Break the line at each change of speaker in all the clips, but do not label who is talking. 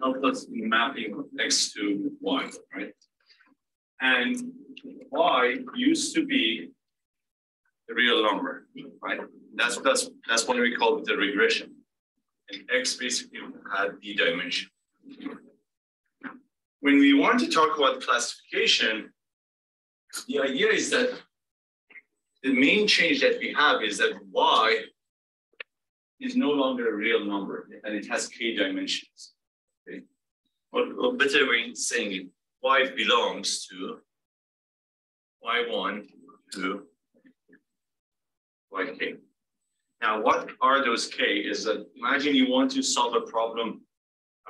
help us in mapping x to y, right? And y used to be a real number, right? That's that's that's what we call the regression. And x basically had the dimension. When we want to talk about classification, the idea is that the main change that we have is that y is no longer a real number and it has k dimensions. Or, or better way of saying it, y belongs to y1 to yk. Now, what are those k? Is that imagine you want to solve a problem,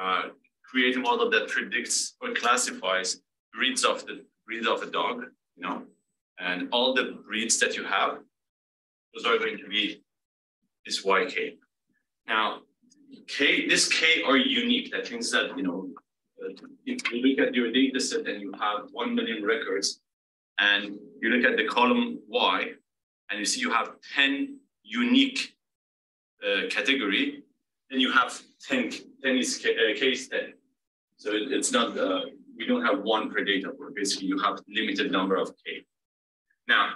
uh, create a model that predicts or classifies breeds of the breed of a dog, you know, and all the breeds that you have, those are going to be this yk. Now, k, this k are unique. That means that, you know, if you look at your data set and you have 1 million records, and you look at the column y, and you see you have 10 unique uh, category, then you have 10, 10 is k, uh, case 10. So it, it's not, uh, we don't have one per data point. Basically, you have limited number of k. Now,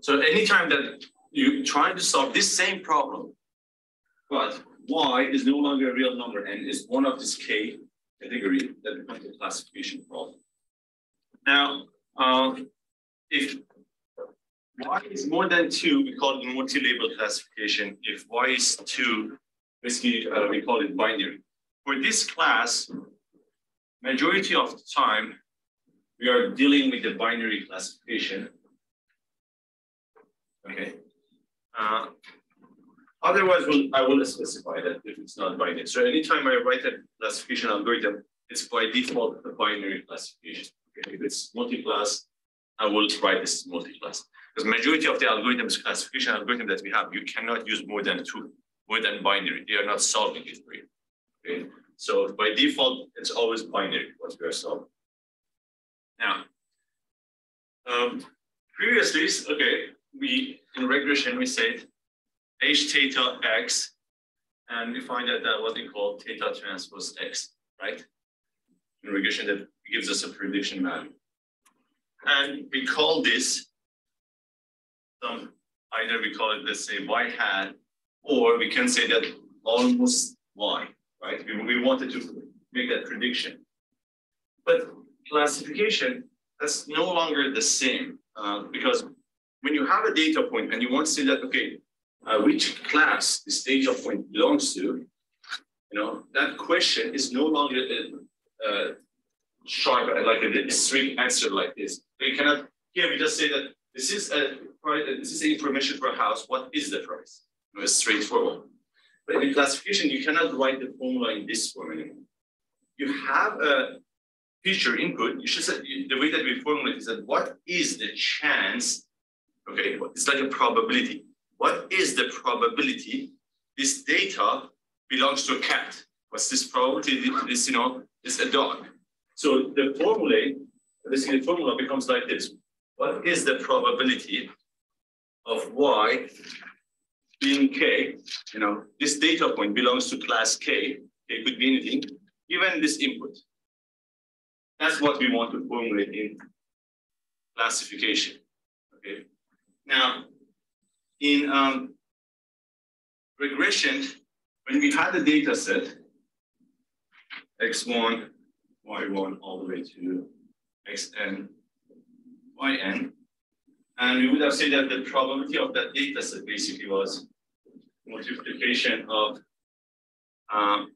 so anytime that you try to solve this same problem, but y is no longer a real number and is one of this k category that becomes a classification problem. Now, um, if y is more than two, we call it multi-label classification. If y is two, basically uh, we call it binary. For this class, majority of the time, we are dealing with the binary classification. Okay. Uh, otherwise, we'll, I will specify that if it's not binary. So anytime I write a classification algorithm, it's by default a binary classification. Okay. If it's multi-class, I will write this multi-class. Because majority of the algorithms, classification algorithm that we have, you cannot use more than two, more than binary. They are not solving it for you. Okay. So by default, it's always binary what we are solving. Now, um, previously, okay, we in regression we said h theta x, and we find that that what we call theta transpose x, right? In regression, that gives us a prediction value, and we call this some either we call it let's say y hat, or we can say that almost y, right? We, we wanted to make that prediction, but classification, that's no longer the same uh, because when you have a data point and you want to say that, okay, uh, which class this data point belongs to, you know, that question is no longer uh, uh sharp, like a, a answer like this. You cannot, here we just say that this is a this is information for a house. What is the price? You know, it's straightforward. But in classification, you cannot write the formula in this form anymore. You have a feature input, you should say the way that we formulate is that what is the chance? Okay, it's like a probability. What is the probability this data belongs to a cat? What's this probability? This, you know, is a dog. So the formula, basically the formula becomes like this. What is the probability of y being k? You know, this data point belongs to class k. It could be anything, given this input. That's what we want to formulate in classification. Okay. Now, in um, regression, when we had the data set, x1, y1, all the way to xn, yn, and we would have said that the probability of that data set basically was multiplication of um,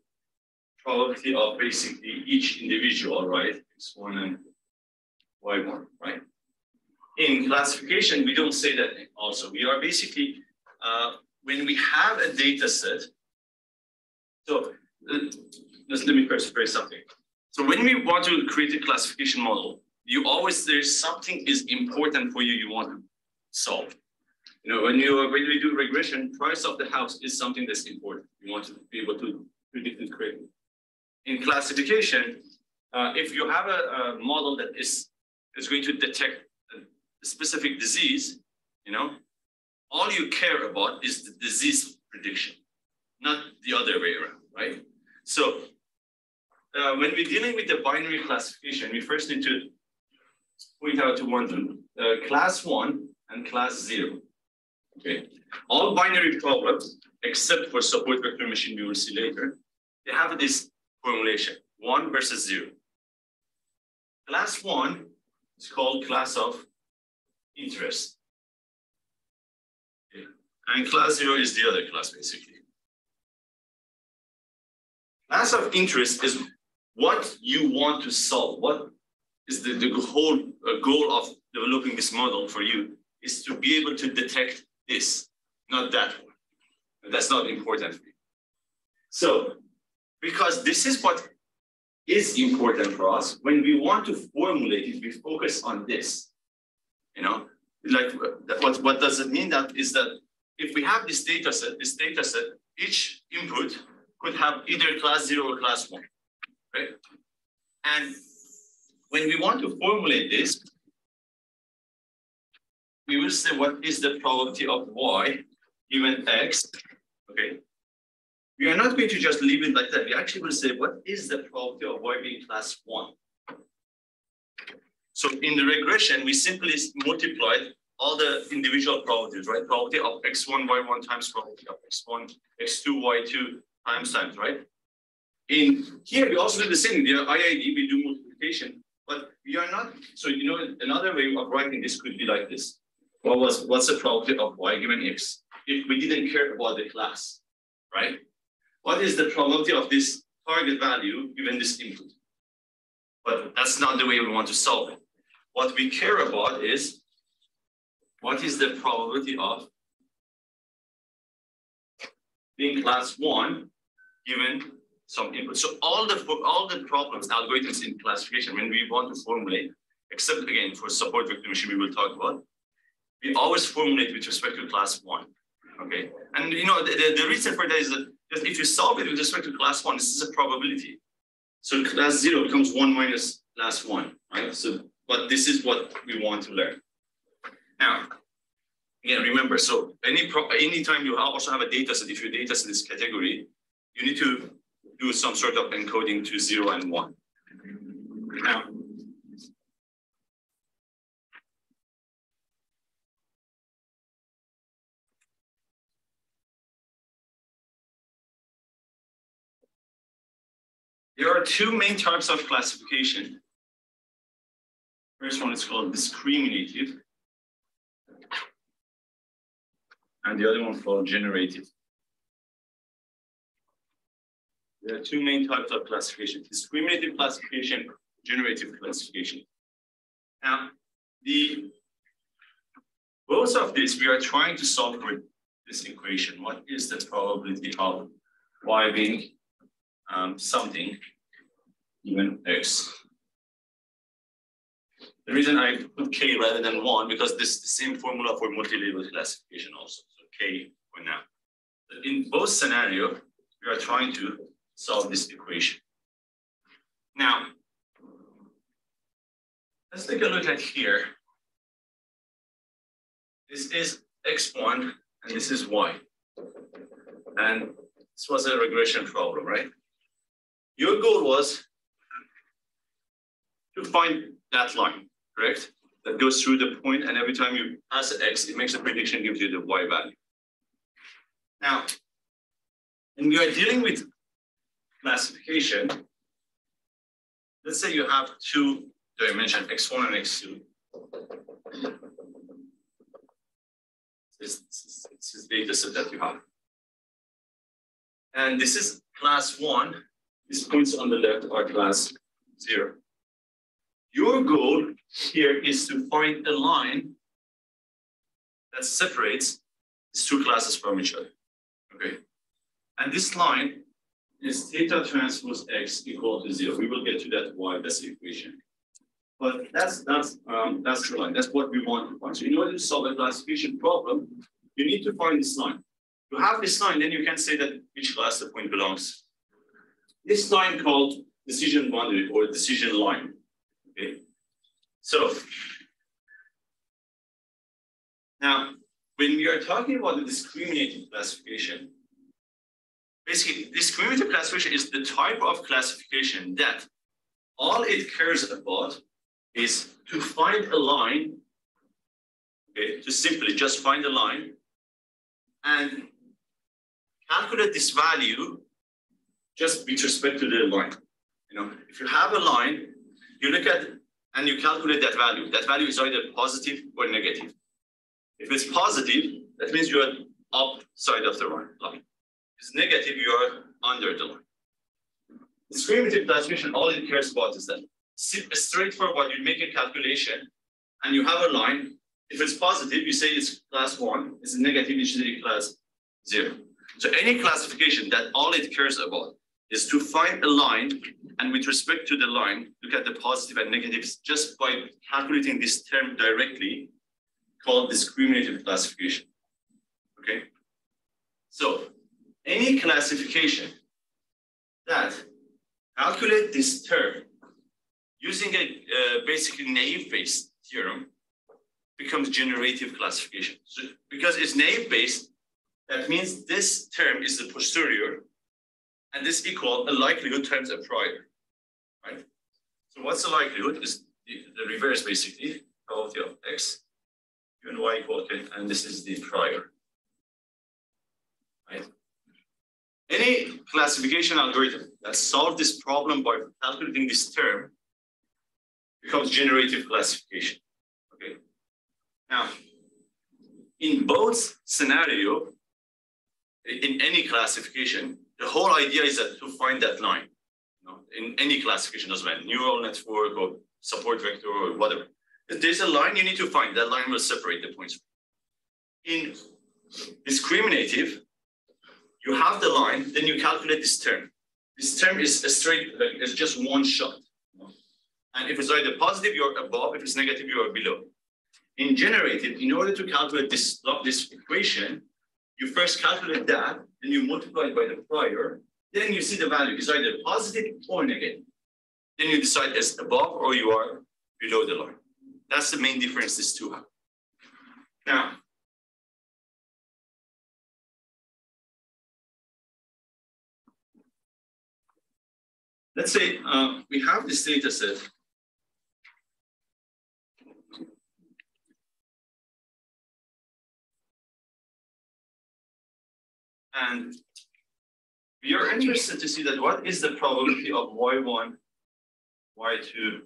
probability of basically each individual, right? X1 and Y1, right? In classification, we don't say that also. We are basically, uh, when we have a data set, so uh, let's, let me first phrase something. So when we want to create a classification model, you always, there's something is important for you you want to solve. You know, when you when you do regression, price of the house is something that's important. You want to be able to predict it correctly in classification, uh, if you have a, a, model that is, is going to detect specific disease, you know, all you care about is the disease prediction, not the other way around, right? So uh, when we're dealing with the binary classification, we first need to point out to one thing, uh, class one and class zero. Okay, all binary problems, except for support vector machine we will see later, they have this formulation, one versus zero. Class one is called class of interest. Okay. And class zero is the other class, basically. Class of interest is what you want to solve. What is the, the whole uh, goal of developing this model for you is to be able to detect this, not that one. That's not important for you. So, because this is what is important for us, when we want to formulate it, we focus on this. You know, like what, what does it mean? That is that if we have this data set, this data set, each input could have either class zero or class one, right? And when we want to formulate this, we will say what is the probability of y given x, okay? We are not going to just leave it like that. We actually will say what is the probability of y being class one? So in the regression, we simply multiplied all the individual probabilities, right? Probability of x1, y1 times probability of x1, x2, y2 times times, right? In here, we also do the same. The IID, we do multiplication, but we are not. So you know, another way of writing this could be like this. What was what's the probability of y given x? If we didn't care about the class, right? What is the probability of this target value given this input? But that's not the way we want to solve it. What we care about is what is the probability of being class one given some input. So all the all the problems, algorithms in classification, when we want to formulate, except again for support vector machine, we will talk about, we always formulate with respect to class one. Okay, and you know the, the, the reason for that is that if you solve it with respect to class one, this is a probability. So class zero becomes one minus class one, right? So but this is what we want to learn. Now, again, remember, so any pro anytime you also have a data set, if your data set is category, you need to do some sort of encoding to zero and one. Now, there are two main types of classification First one is called discriminative. And the other one called generative. There are two main types of classification, discriminative classification, generative classification. Now, the both of these, we are trying to solve for this equation. What is the probability of y being um, something given x? The reason I put K rather than one, because this is the same formula for multi-label classification also. So K for now. In both scenarios, we are trying to solve this equation. Now, let's take a look at here. This is x1 and this is y. And this was a regression problem, right? Your goal was to find that line correct? That goes through the point, and every time you pass x, it makes a prediction, gives you the y value. Now, when we are dealing with classification, let's say you have two dimensions, x1 and x2. This, is the data set that you have. And this is class one. These points on the left are class zero. Your goal here is to find a line that separates these two classes from each other. Okay. And this line is theta transpose x equal to zero. We will get to that y, that's the equation. But that's that's um, that's the line. That's what we want to find. So in order to solve a classification problem, you need to find this line. You have this line, then you can say that which class the point belongs. This line called decision boundary or decision line. So now, when we are talking about the discriminative classification, basically discriminative classification is the type of classification that all it cares about is to find a line, okay, to simply just find a line and calculate this value just with respect to the line. You know, if you have a line, you look at and you calculate that value. That value is either positive or negative. If it's positive, that means you're up side of the line. If it's negative, you are under the line. Discriminative classification, all it cares about is that straightforward, you make a calculation and you have a line. If it's positive, you say it's class one. It's negative, you say class zero. So any classification that all it cares about is to find a line and with respect to the line, look at the positive and negatives just by calculating this term directly called discriminative classification. Okay? So any classification that calculate this term using a uh, basically naive-Bayes theorem becomes generative classification. So because it's naive-Bayes, that means this term is the posterior and this equal a likelihood times a prior, right? So what's the likelihood is the, the reverse basically, probability of x given y equal to, and this is the prior, right? Any classification algorithm that solves this problem by calculating this term becomes generative classification, okay? Now, in both scenario, in any classification, the whole idea is that to find that line, you know, in any classification as well, neural network or support vector or whatever. If there's a line you need to find, that line will separate the points. In discriminative, you have the line, then you calculate this term. This term is a straight, uh, it's just one shot. And if it's either positive, you're above. If it's negative, you are below. In generative, in order to calculate this, this equation, you first calculate that, then you multiply it by the prior, then you see the value is either positive or negative. Then you decide as above or you are below the line. That's the main difference these two have. Now, let's say uh, we have this data set And we are interested to see that what is the probability of y1, y2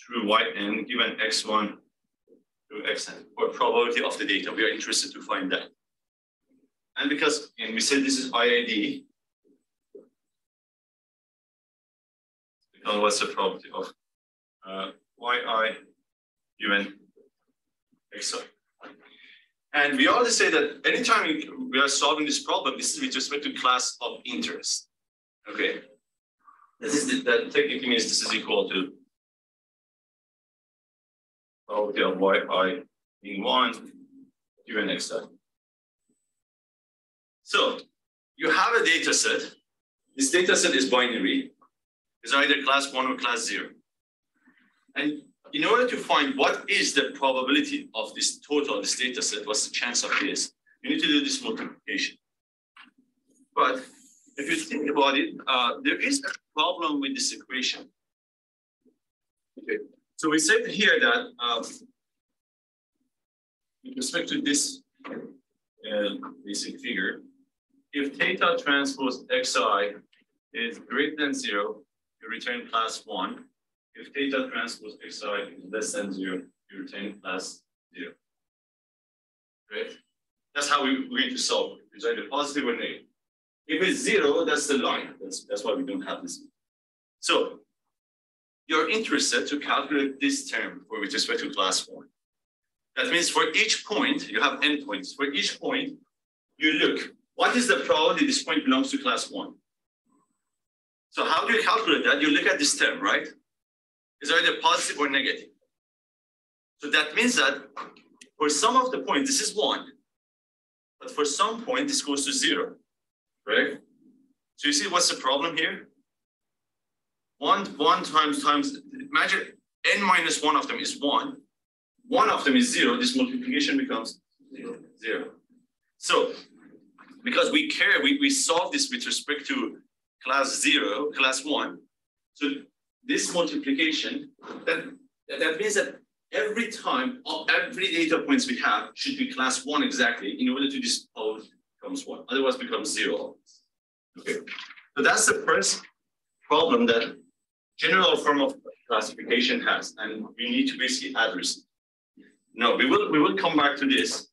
through yn given x1 through xn, or probability of the data. We are interested to find that. And because and we said this is IID, what's the probability of uh, yi given xi? And we always say that anytime we are solving this problem, this is with respect to class of interest. Okay. This is the, that technically means this is equal to oh, probability of yi being one given x i. So you have a data set. This data set is binary. It's either class one or class zero. And in order to find what is the probability of this total, this data set, what's the chance of this, you need to do this multiplication. But if you think about it, uh, there is a problem with this equation. Okay, so we said here that um, with respect to this uh, basic figure, if theta transpose xi is greater than zero, you return class one. If theta transpose xi is less than zero, you retain class zero. Right? That's how we, are going to solve it. It's either positive or negative. If it's zero, that's the line. That's, that's why we don't have this. So you're interested to calculate this term for with respect to class one. That means for each point, you have endpoints. For each point, you look, what is the probability this point belongs to class one? So how do you calculate that? You look at this term, right? Is either positive or negative. So that means that for some of the points, this is one. But for some point, this goes to zero, right? So you see what's the problem here? One, one times times, imagine n minus one of them is one. One of them is zero. This multiplication becomes zero. zero. So because we care, we, we solve this with respect to class zero, class one. So this multiplication, that, that means that every time, every data points we have should be class one exactly in order to dispose becomes one, otherwise becomes zero. Okay, so that's the first problem that general form of classification has, and we need to basically address. No, we will we will come back to this.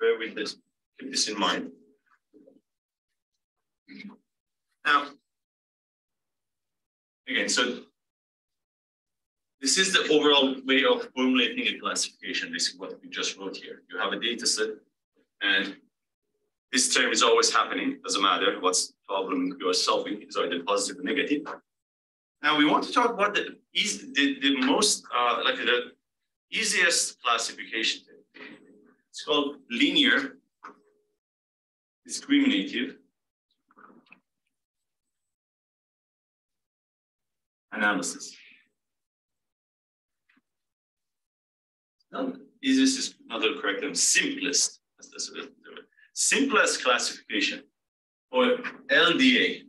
Bear with this. Keep this in mind. Now, again, so this is the overall way of formulating a classification. This is what we just wrote here. You have a data set, and this term is always happening. Doesn't matter what's problem you are solving is either positive or negative. Now we want to talk about the the, the most uh, like the easiest classification. It's called linear discriminative analysis. Easiest is not the correct term, simplest. Simplest classification or LDA.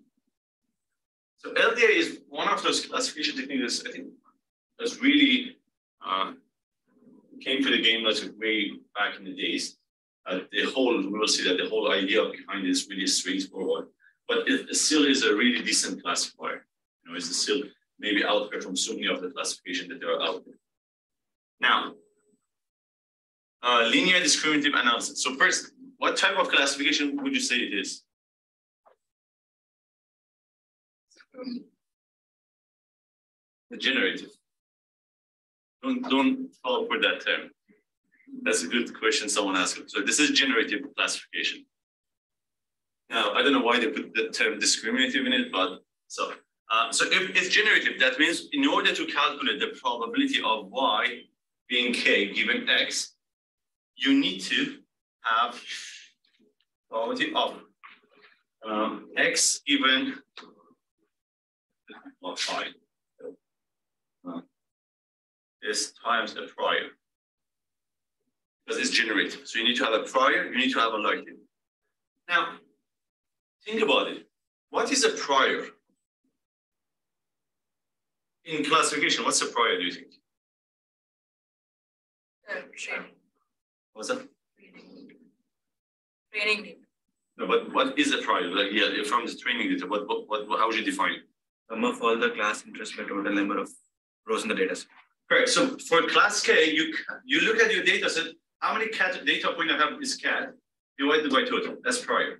So LDA is one of those classification techniques I think that's really uh, came to the game like way back in the days. Uh, the whole, we will see that the whole idea behind it is really straightforward, but it, it still is a really decent classifier. You know, it's still maybe out there from so many of the classification that there are out there. Now, uh, linear discriminative analysis. So first, what type of classification would you say it is? The generative. Don't, don't fall for that term. That's a good question someone asked. So this is generative classification. Now, I don't know why they put the term discriminative in it, but so. Uh, so if it's generative, that means in order to calculate the probability of y being k given x, you need to have probability of um, x given well, phi is times a prior. Because it's generated. So you need to have a prior, you need to have a likelihood. Now, think about it. What is a prior? In classification, what's a prior, do you think?
Uh.
What's that?
Training
No, but what is a prior? Like, yeah, from the training data, what, what, what, how would you define it?
Sum of all the class interest by total number of rows in the data set.
Correct. So for class K, you you look at your data set, how many cat data point I have is cat divided by total. That's prior.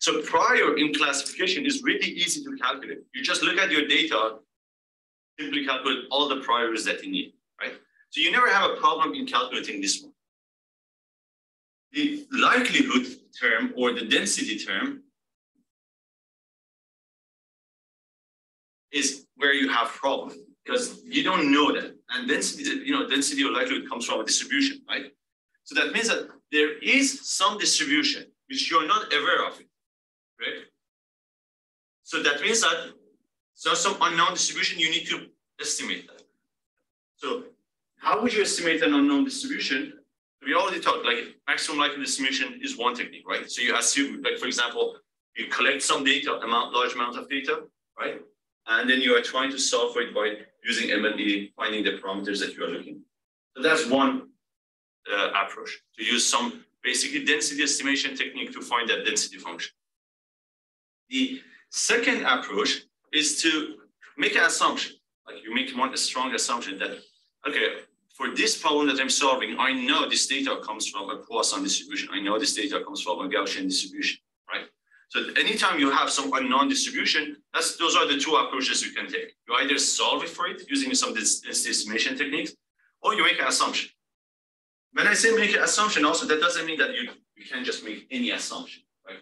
So prior in classification is really easy to calculate. You just look at your data, simply calculate all the priors that you need, right? So you never have a problem in calculating this one. The likelihood term or the density term is where you have problem because you don't know that. And density, you know, density or likelihood comes from a distribution, right? So that means that there is some distribution which you're not aware of it, right? So that means that there's some unknown distribution, you need to estimate that. So how would you estimate an unknown distribution? We already talked, like maximum likelihood distribution is one technique, right? So you assume, like for example, you collect some data, amount, large amount of data, right? And then you are trying to solve for it by using MLE, finding the parameters that you are looking. So that's one uh, approach, to use some basically density estimation technique to find that density function. The second approach is to make an assumption, like you make one strong assumption that, okay, for this problem that I'm solving, I know this data comes from a Poisson distribution. I know this data comes from a Gaussian distribution, right? So anytime you have some unknown distribution, that's, those are the two approaches you can take. You either solve it for it using some estimation techniques, or you make an assumption. When I say make an assumption, also that doesn't mean that you, you can't just make any assumption. Right?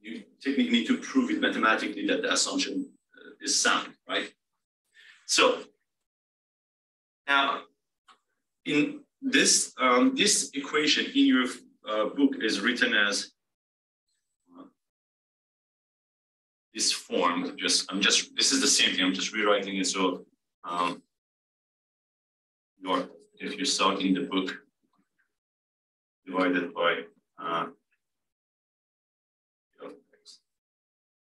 You technically need to prove it mathematically that the assumption uh, is sound, right? So now in this um, this equation in your uh, book is written as this form, just I'm just this is the same thing. I'm just rewriting it. So um, your if you saw in the book divided by uh,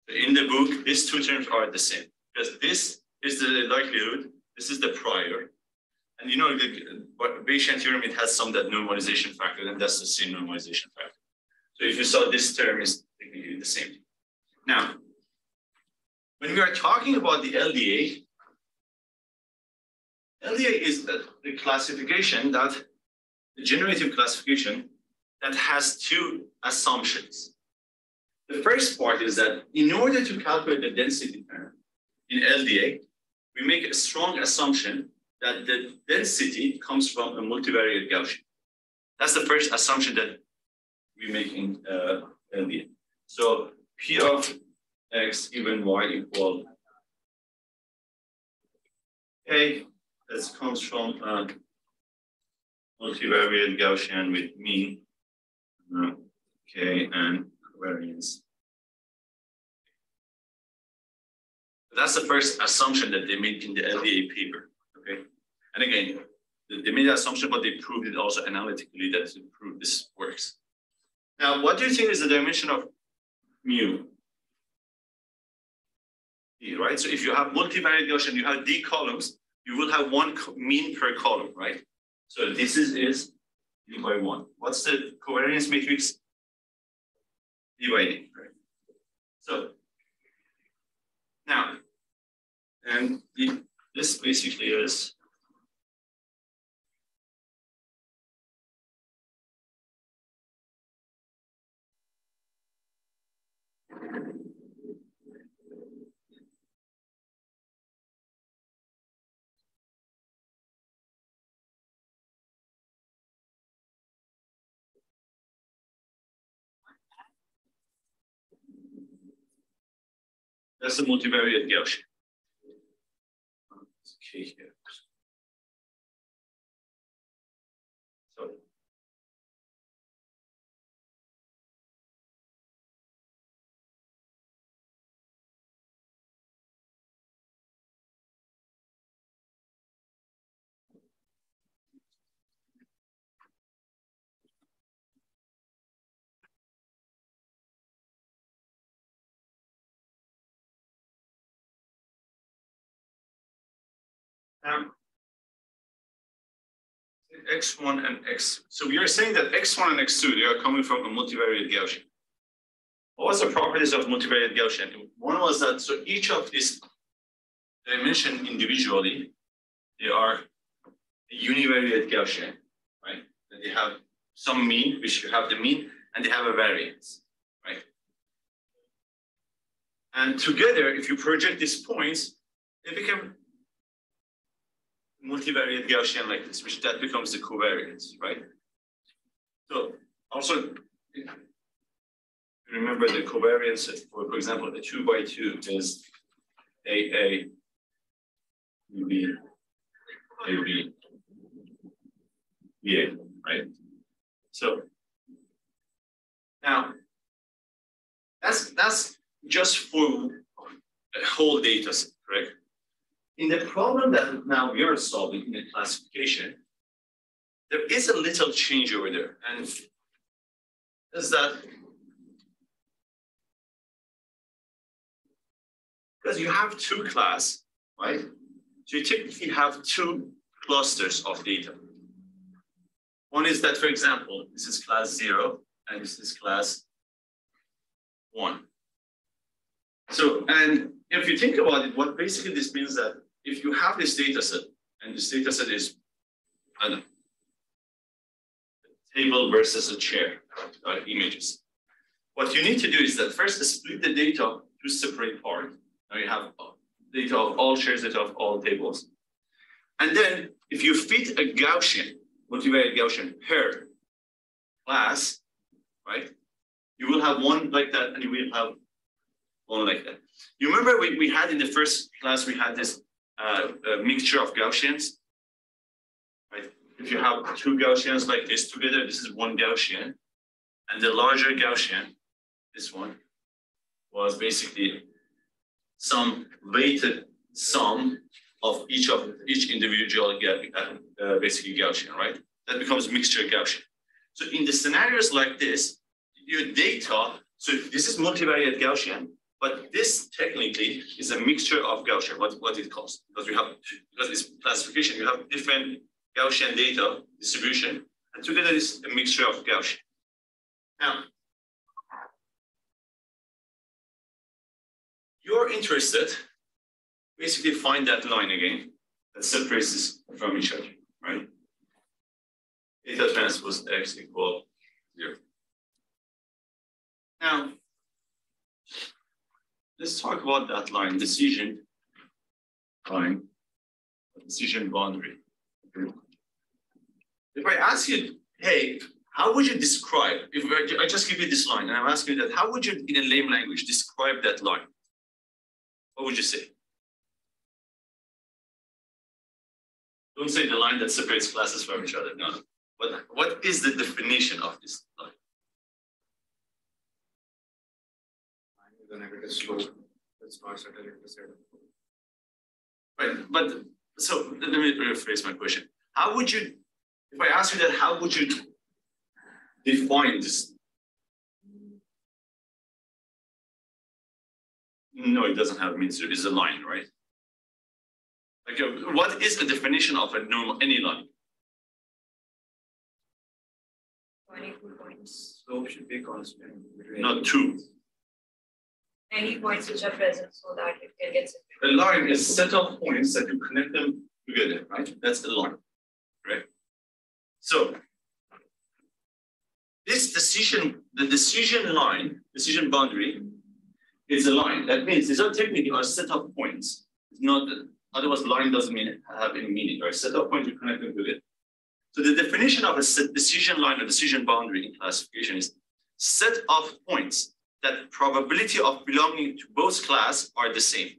In the book, these two terms are the same because this is the likelihood, this is the prior. And you know, the Bayesian theorem, it has some that normalization factor, and that's the same normalization factor. So if you saw this term is the same. Now, when we are talking about the LDA, LDA is the, the classification that, the generative classification that has two assumptions. The first part is that in order to calculate the density term in LDA, we make a strong assumption that the density comes from a multivariate Gaussian. That's the first assumption that we make in uh, LDA. So P of x given y equal A, this comes from a multivariate Gaussian with mean, uh, k, and covariance. That's the first assumption that they made in the LDA paper? And again, they made that assumption, but they proved it also analytically that to prove this works. Now, what do you think is the dimension of mu? Right? So if you have multivariate Gaussian, you have D columns, you will have one mean per column, right? So this is, is D by one. What's the covariance matrix? D by D, right? So now, and the, this basically is That's the multivariate Gaussian. Okay, here. Um, x1 and x. So we are saying that x1 and x2, they are coming from a multivariate Gaussian. What was the properties of multivariate Gaussian? One was that so each of these dimension individually, they are a univariate Gaussian, right? And they have some mean, which you have the mean, and they have a variance, right? And together, if you project these points, they become multivariate Gaussian like this, which that becomes the covariance, right? So also remember the covariance for, for example, a two by two is AA, AB, right? So now that's that's just for a whole data set? In the problem that now we are solving in the classification, there is a little change over there. And is that because you have two class, right? So you typically have two clusters of data. One is that, for example, this is class zero and this is class one. So, and if you think about it, what basically this means that if you have this data set, and this data set is a table versus a chair, uh, images. What you need to do is that first split the data to separate part. Now you have data of all chairs, data of all tables. And then if you fit a Gaussian, multivariate Gaussian per class, right? You will have one like that and you will have one like that. You remember we, we had in the first class, we had this uh, a mixture of Gaussians. Right? If you have two Gaussians like this together, this is one Gaussian. And the larger Gaussian, this one, was basically some weighted sum of each of each individual uh, uh, basically Gaussian, right? That becomes mixture Gaussian. So in the scenarios like this, your data, so this is multivariate Gaussian, But this technically is a mixture of Gaussian, what, what it calls, because we have, because it's classification, you have different Gaussian data distribution, and together is a mixture of Gaussian. Now, you're interested, basically find that line again that separates from each other, right? Theta transpose x equal zero. Now, let's talk about that line, decision line, decision boundary. If I ask you, hey, how would you describe, if I just give you this line and I'm asking you that, how would you, in a lame language, describe that line? What would you say? Don't say the line that separates classes from each other. No. What, what is the definition of this line?
The negative slope that's not set at
Right, but so let me rephrase my question. How would you, if I ask you that, how would you define this? No, it doesn't have means. It's a line, right? Like, uh, what is the definition of a normal any line?
Twenty-two points.
Slope should be constant.
Not two.
Any points which are present so that it can get
A line is set of points that you connect them together, right? That's the line, right? So this decision, the decision line, decision boundary, is a line. That means these are technically a set of points. It's not otherwise line doesn't mean have any meaning, right? Set of points you connect them together. So the definition of a set decision line or decision boundary in classification is set of points that probability of belonging to both class are the same.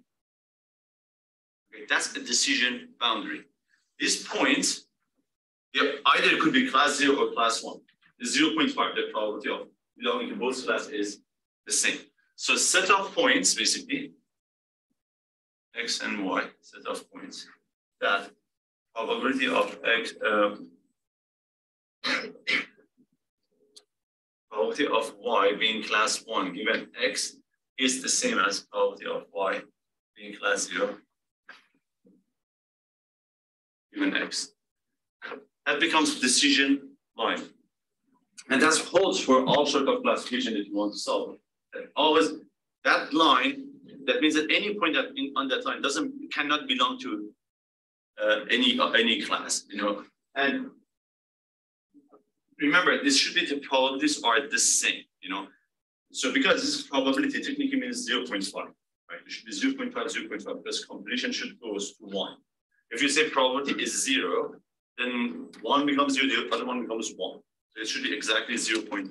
Okay, that's the decision boundary. These points, either it could be class zero or class one. The 0.5, the probability of belonging to both class is the same. So set of points, basically, x and y, set of points, that probability of x, um, probability of y being class one given x is the same as probability of y being class zero given x. That becomes decision line. And that holds for all sort of classification that you want to solve. Always that line, that means that any point that in, on that line doesn't cannot belong to uh, any uh, any class, you know. And remember, this should be the probabilities are the same, you know. So because this is probability technically means 0.5, right? It should be 0.5, 0.5, because completion should go to one. If you say probability is zero, then one becomes zero, the other one becomes one. So it should be exactly 0.5.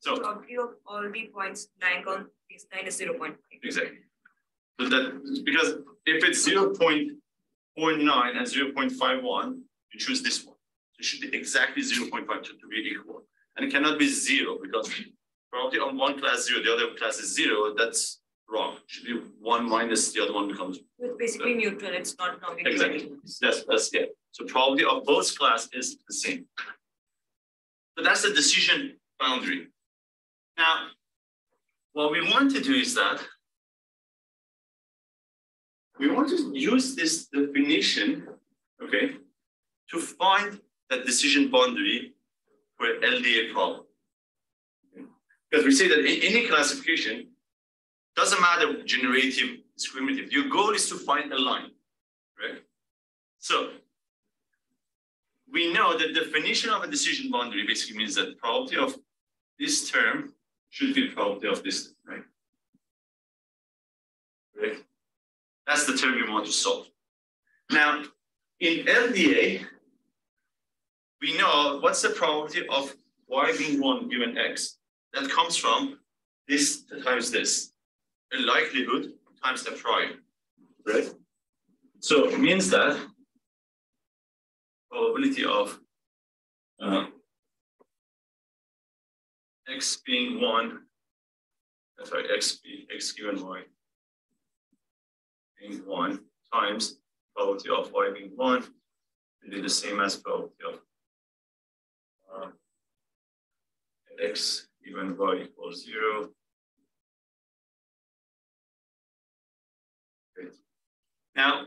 So
Probability of all the points lying on this line is zero point five.
exactly. So that because if it's 0.49 and 0.51, you choose this one. It should be exactly 0.5 to, be equal. And it cannot be zero because probably on one class zero, the other class is zero, that's wrong. It should be one minus the other one becomes
It's basically neutral, it's not normally.
Exactly. That's, that's it. So probability of both class is the same. So that's the decision boundary. Now, what we want to do is that we want to use this definition, okay, to find that decision boundary for LDA problem. Because we say that in any classification, doesn't matter generative, discriminative, your goal is to find a line, right? So we know the definition of a decision boundary basically means that probability of this term should be probability of this, right? Right? That's the term we want to solve. Now, in LDA, we know what's the probability of y being one given x. That comes from this times this, a likelihood times the prime, right? So it means that probability of uh, x being one, that's right, x be x given y being one times probability of y being one, will be the same as probability of x even y equals zero. Okay. Now,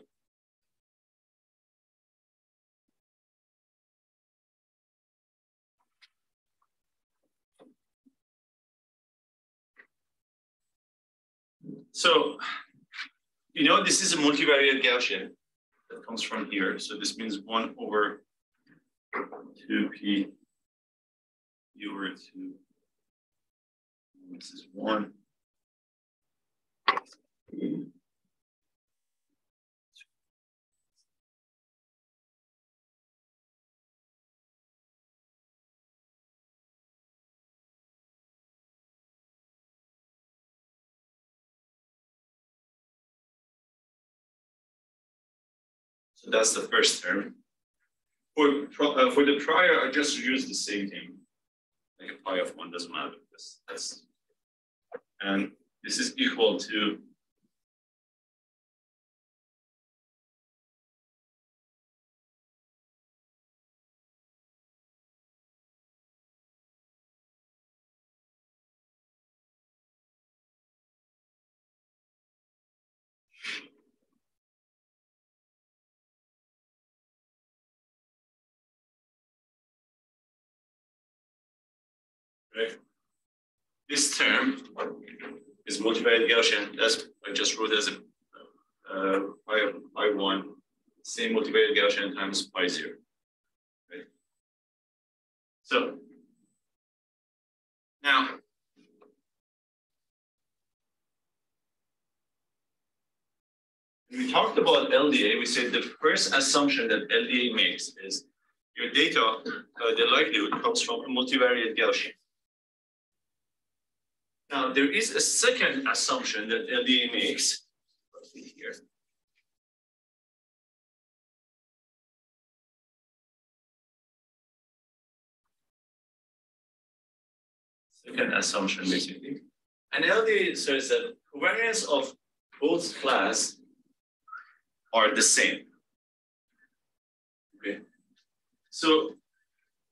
so, you know, this is a multivariate Gaussian that comes from here. So this means one over 2p you were to, this is one, So that's the first term. For, uh, for the prior, I just use the same thing. Like a pi of one doesn't matter. because that's and this is equal to This term is multivariate Gaussian. That's I just wrote as a uh, pi, pi one, same multivariate Gaussian times pi zero. So now we talked about LDA, we said the first assumption that LDA makes is your data, uh, the likelihood comes from a multivariate Gaussian. Now, there is a second assumption that LDA makes here. Second assumption, basically. And LDA says that covariance of both class are the same. Okay. So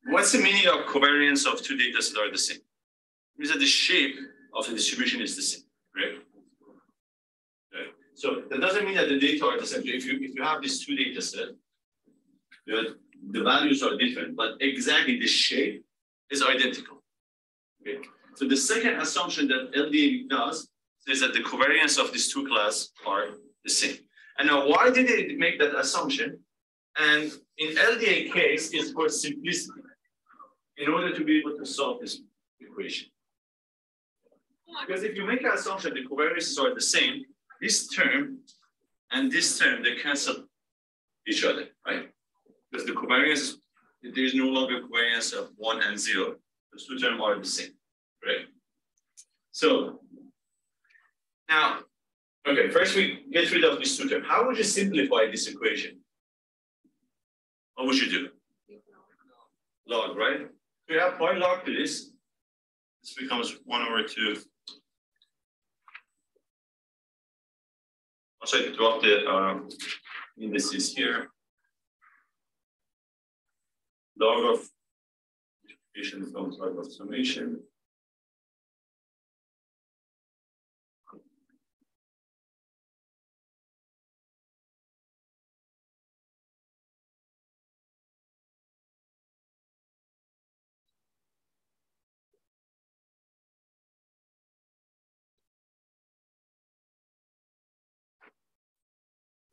what's the meaning of covariance of two data that are the same? It means that the shape of the distribution is the same, right? right? So that doesn't mean that the data are the same. If you if you have these two data sets, the, the values are different, but exactly the shape is identical. Okay. So the second assumption that LDA does is that the covariance of these two classes are the same. And now, why did they make that assumption? And in LDA case, is for simplicity, in order to be able to solve this equation. Because if you make an assumption the covariances are the same, this term and this term, they cancel each other, right? Because the covariance, there is no longer covariance of one and zero. Those two terms are the same, right? So now, okay, first we get rid of these two terms. How would you simplify this equation? What would you do? Log, right? We have pi log to this. This becomes one over two Also, I drop the um, indices here. Log of distribution becomes log of summation.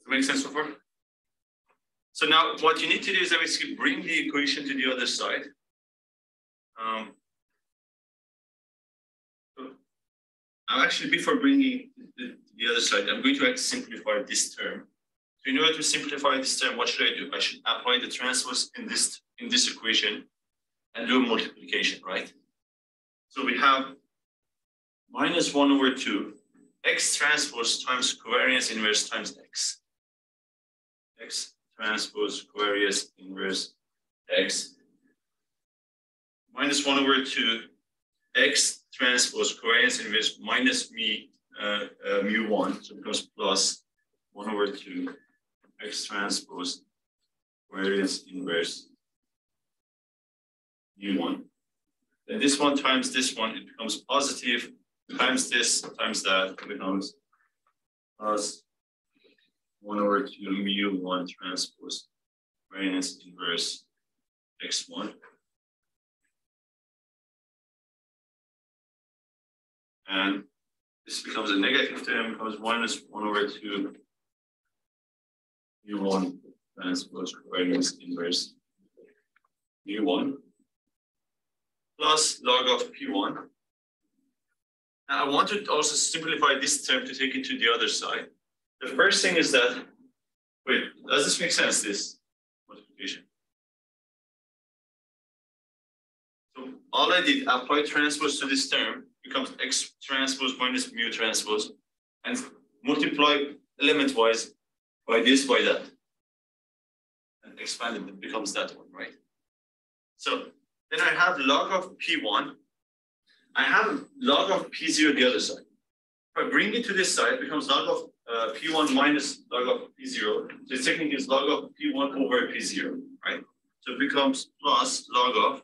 Make sense so far? So now what you need to do is basically bring the equation to the other side. Um, actually, before bringing the, the other side, I'm going to actually simplify this term. So in order to simplify this term, what should I do? I should apply the transpose in this in this equation and do a multiplication, right? So we have minus one over two, x transpose times covariance inverse times x x transpose covariance inverse x. Minus 1 over 2 x transpose covariance inverse minus me uh, uh, mu 1 so it becomes plus 1 over 2 x transpose covariance inverse mu 1 then this one times this one it becomes positive times this times that becomes plus one over two mu one transpose variance inverse x one. And this becomes a negative term becomes minus one over two mu one transpose variance inverse mu one plus log of p1. Now I want to also simplify this term to take it to the other side. The first thing is that, wait, does this make sense, this multiplication? So all I did, apply transpose to this term, becomes x transpose minus mu transpose, and multiply element-wise by this, by that. And expand it, becomes that one, right? So then I have log of P1. I have log of P0 the other side. If I bring it to this side, it becomes log of uh, P1 minus log of P0. So it's technically is log of P1 over P0, right? So it becomes plus log of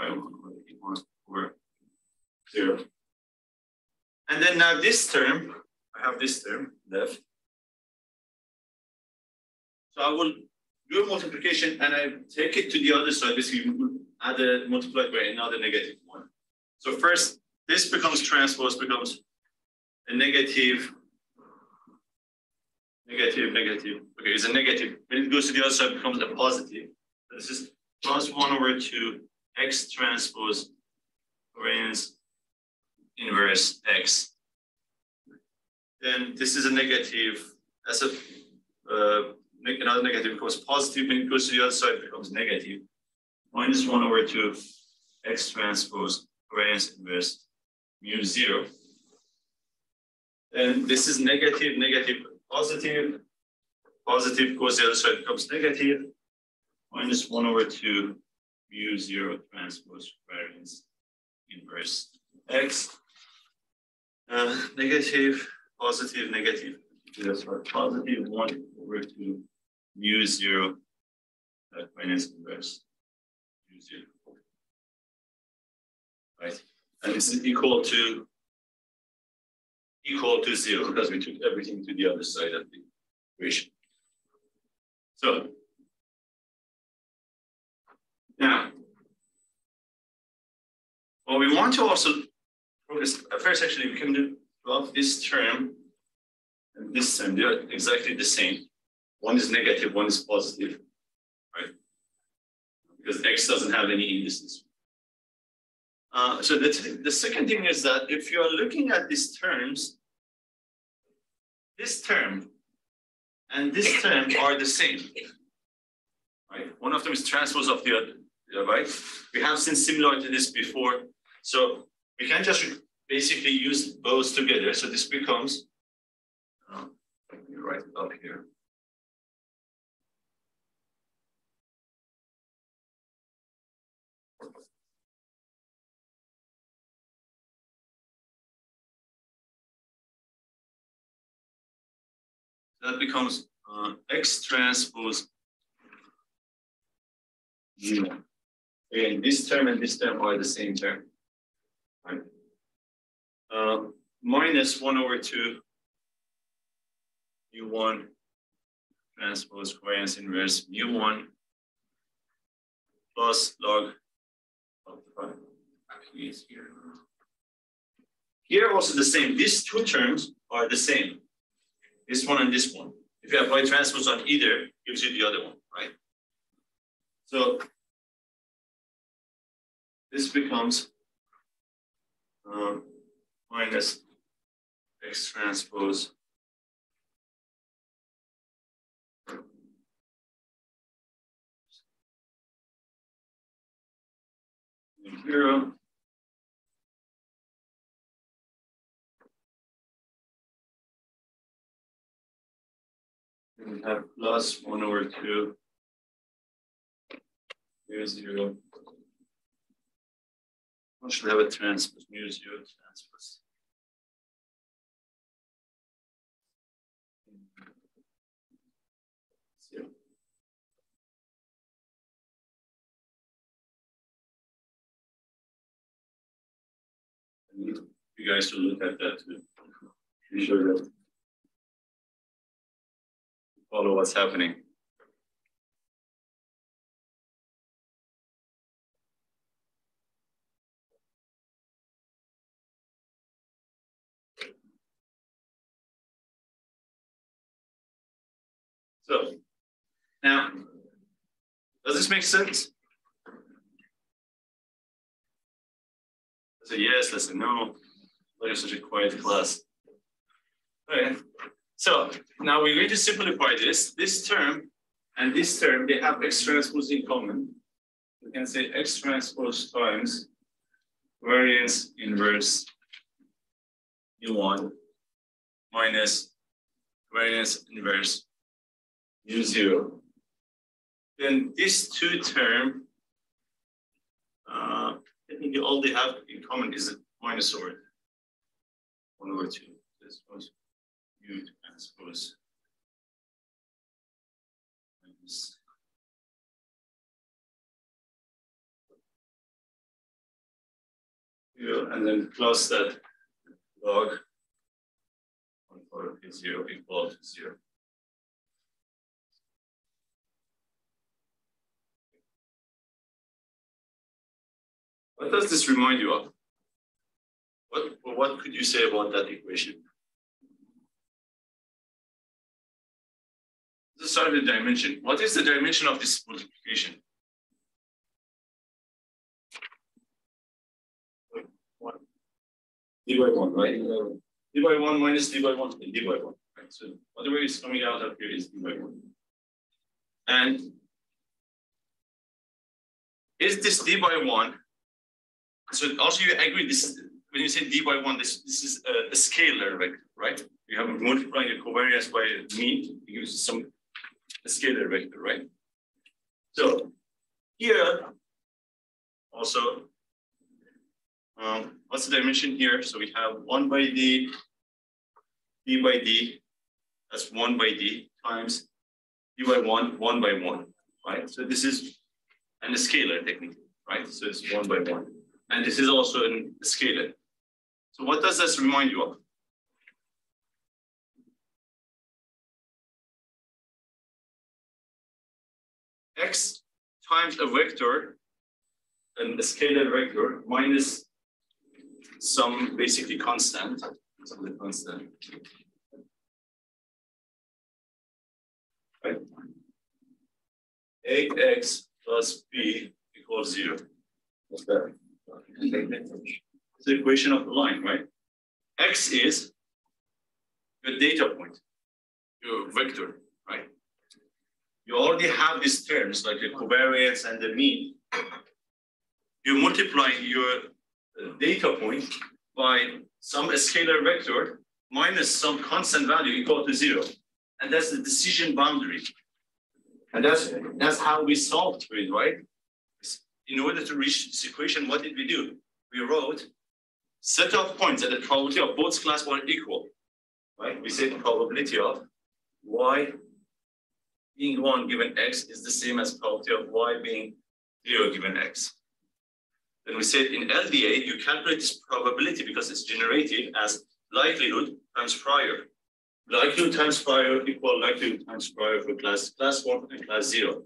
P1 over 0. And then now this term, I have this term left. So I will do a multiplication and I take it to the other side, basically add a multiplied by another negative one. So first, this becomes transpose, becomes a negative, negative, negative. Okay, it's a negative. When it goes to the other side, becomes a positive. This is plus one over two x transpose variance inverse x. Then this is a negative, that's a uh, another negative becomes positive, when it goes to the other side, becomes negative. Minus 1 over 2 x transpose variance inverse mu 0. And this is negative, negative, positive. Positive goes the other side, becomes negative. Minus 1 over 2 mu 0 transpose variance inverse x. Uh, negative, positive, negative. That's right. Positive 1 over 2 mu zero uh, minus inverse mu zero. Right? And this is equal to equal to zero because we took everything to the other side of the equation. So now what we want to also first actually we can do well this term and this term they're exactly the same one is negative, one is positive, right? Because x doesn't have any indices. Uh, so the, the second thing is that if you are looking at these terms, this term and this term are the same, right? One of them is transpose of the other, right? We have seen similar to this before. So we can just basically use both together. So this becomes, uh, let me write it up here. That becomes uh, X transpose mu. Again, this term and this term are the same term. Right? Uh, minus 1 over 2 mu1 transpose covariance inverse mu1 plus log of the here. Here also the same. These two terms are the same this one and this one. If you apply transpose on either, gives you the other one, right? So this becomes um, minus x transpose zero we have plus 1 over 2 mu 0. I should have a transpose, mu 0 transpose. Zero. You guys should look at that too. be sure that follow what's happening. So now, does this make sense? I say yes, I say no. Is such a quiet class? Okay. So now we're going to simplify this. This term and this term, they have X transpose in common. We can say X transpose times variance inverse U1 minus variance inverse U0. Then these two term, uh, I think all they have in common is a minus word one over two. This was U2. I suppose. Yeah, and then plus that log one of zero zero. What does this remind you of? What, what could you say about that equation? Let's start with dimension. What is the dimension of this multiplication? One. D by one, right? D by one minus D by one and D by one, right? So whatever is coming out of here is D by one. And is this D by one so also you agree this when you say d by one, this this is a, a scalar vector, right? You have multiplying the covariance by a mean, it gives some a scalar vector, right? So here also, um, what's the dimension here? So we have one by d, d by d, that's one by d times d by one, one by one, right? So this is and a scalar technically, right? So it's one by one. And this is also in scalar. So what does this remind you of? X times a vector, and a scalar vector, minus some basically constant, some constant. Right? 8x plus b equals zero. What's that? It's the equation of the line, right? X is your data point, your vector, right? You already have these terms like the covariance and the mean. You multiply your uh, data point by some scalar vector minus some constant value equal to zero. And that's the decision boundary. And that's, that's how we solved it, right? in order to reach this equation, what did we do? We wrote set of points that the probability of both class one equal, right? We said probability of y being one given x is the same as probability of y being zero given x. Then we said in LDA, you calculate this probability because it's generated as likelihood times prior. Likelihood times prior equal likelihood times prior for class, class one and class zero.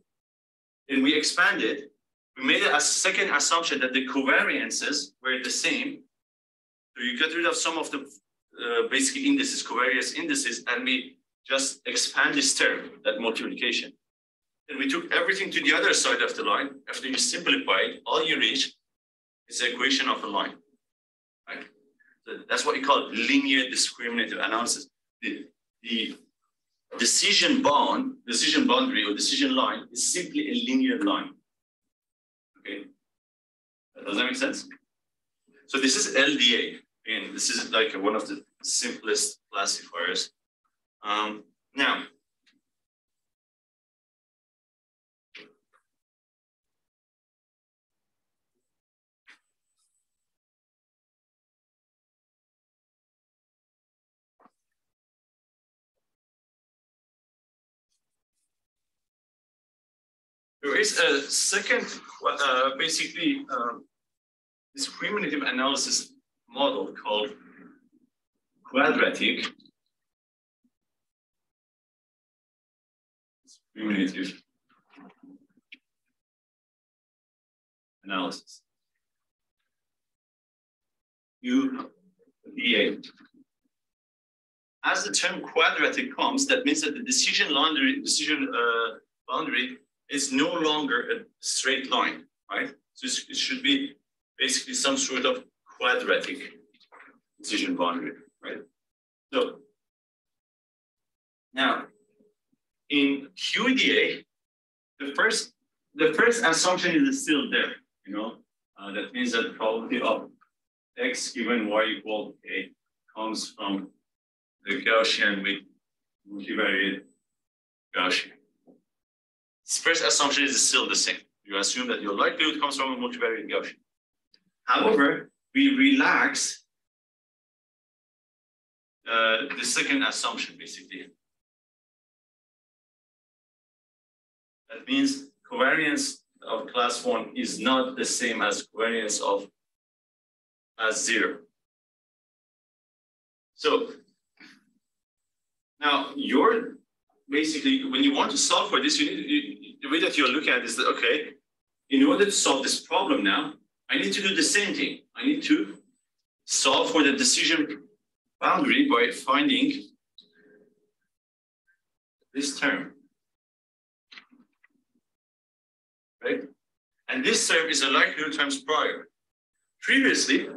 Then we expanded we made a second assumption that the covariances were the same. So you get rid of some of the uh, basic indices, covariance indices, and we just expand this term, that multiplication. And we took everything to the other side of the line. After you simplify it, all you reach is the equation of a line. Right? So that's what you call linear discriminative analysis. The, the decision bound, decision boundary or decision line is simply a linear line. Okay. Does that make sense? So this is LDA, and this is like one of the simplest classifiers. Um, now, There is a second, uh, basically, um, discriminative analysis model called quadratic analysis. QDA. As the term quadratic comes, that means that the decision boundary, decision uh, boundary is no longer a straight line, right? So it should be basically some sort of quadratic decision boundary, right? So now in QDA, the first the first assumption is still there, you know. Uh, that means that the probability of x given y equal a comes from the Gaussian with multivariate Gaussian. This first assumption is still the same. You assume that your likelihood comes from a multivariate Gaussian. However, we relax uh, the second assumption, basically. That means covariance of class one is not the same as covariance of as zero. So now you're basically, when you want to solve for this, you need, you, the way that you're looking at is that, okay, in order to solve this problem now, I need to do the same thing. I need to solve for the decision boundary by finding this term. Right? And this term is a likelihood times prior. Previously,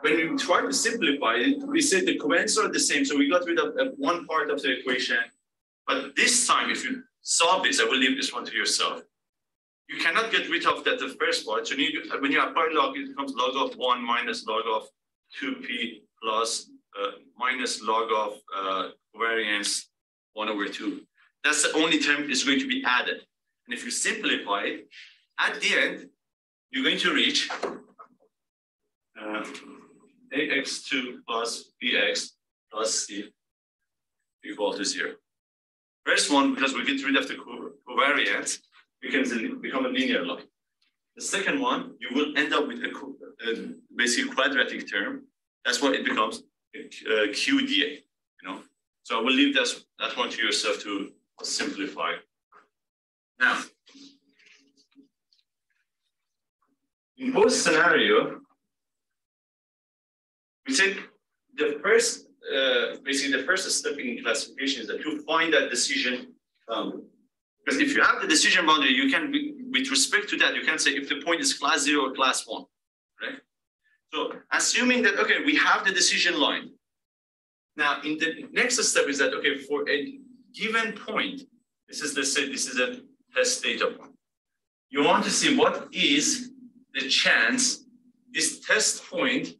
when we tried to simplify it, we said the comments are the same, so we got rid of one part of the equation. But this time, if you solve this, I will leave this one to yourself. You cannot get rid of that the first part. So when you apply log, it becomes log of one minus log of 2p plus uh, minus log of uh, variance one over two. That's the only term is going to be added. And if you simplify it, at the end, you're going to reach uh, ax2 plus bx plus c equal to zero. First one, because we get rid of the covariance, becomes a, become a linear line. The second one, you will end up with a, a quadratic term. That's what it becomes a, a QDA, you know. So I will leave that, that one to yourself to simplify. Now, in both scenario, we said the first, uh, basically the first step in classification is that you find that decision boundary. Because if you have the decision boundary, you can, with respect to that, you can say if the point is class zero or class one, right? So assuming that, okay, we have the decision line. Now, in the next step is that, okay, for a given point, this is, let's say, this is a test data point. You want to see what is the chance this test point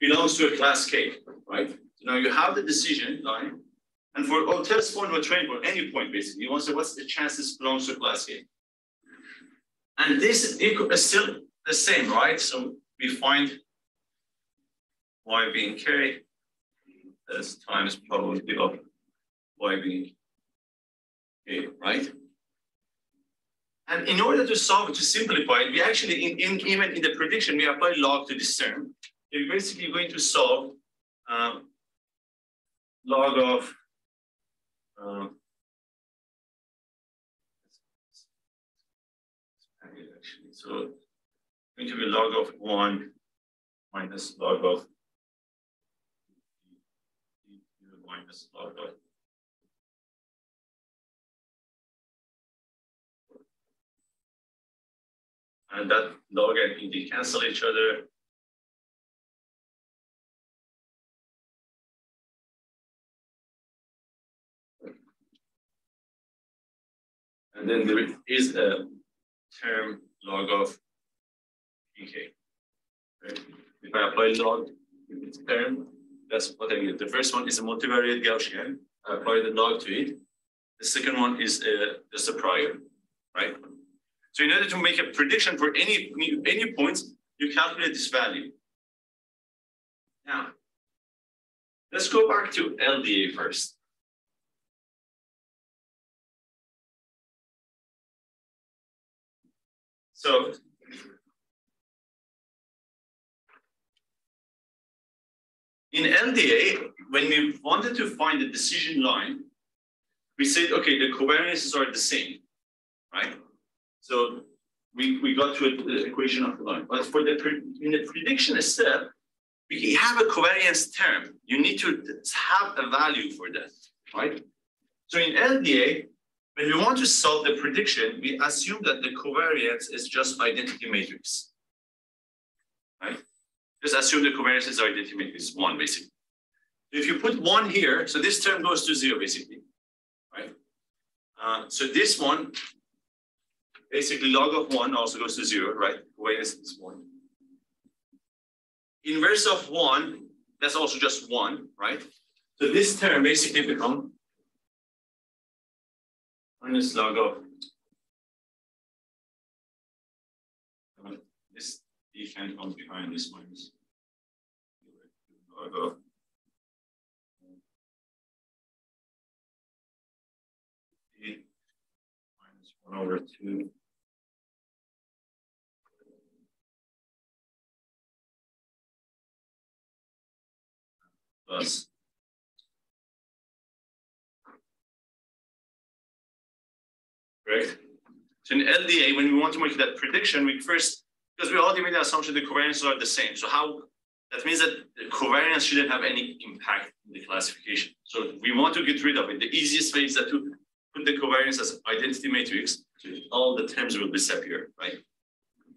belongs to a class K, right? So now you have the decision line, and for all test point or train point, any point basically, you want to say what's the chance this belongs to class K? And this is still the same, right? So we find y being k as times probability of y being k, right? And in order to solve it, to simplify it, we actually, in, in, even in the prediction, we apply log to this term. You're basically going to solve um, log of actually, so going to be log of one minus log of minus log of and that log and PD cancel each other. And then there is a term log of PK. Right? If I apply log with its term, that's what I get. The first one is a multivariate Gaussian. I apply the log to it. The second one is a, just a prior, right? So in order to make a prediction for any, any points, you calculate this value. Now, let's go back to LDA first. So in LDA, when we wanted to find the decision line, we said, okay, the covariances are the same, right? So we, we got to the equation of the line. But for the in the prediction step, we have a covariance term. You need to have a value for that, right? So in LDA, when we want to solve the prediction, we assume that the covariance is just identity matrix, right? Just assume the covariance is identity matrix, one basically. If you put one here, so this term goes to zero basically, right? Uh, so this one, basically log of one also goes to zero, right? Covariance is one. Inverse of one, that's also just one, right? So this term basically becomes minus log of this defend comes behind this minus log of minus one over two Right. So in LDA, when we want to make that prediction, we first, because we already made the assumption the covariances are the same. So how, that means that the covariance shouldn't have any impact in the classification. So we want to get rid of it. The easiest way is that to put the covariance as identity matrix, all the terms will disappear, right?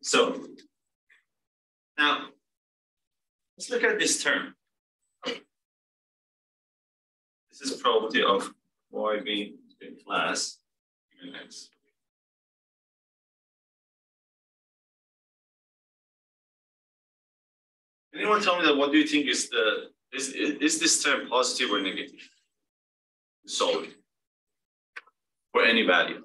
So now let's look at this term. This is probability of y being in class given x. Anyone tell me that what do you think is the is is this term positive or negative? Solve it for any value.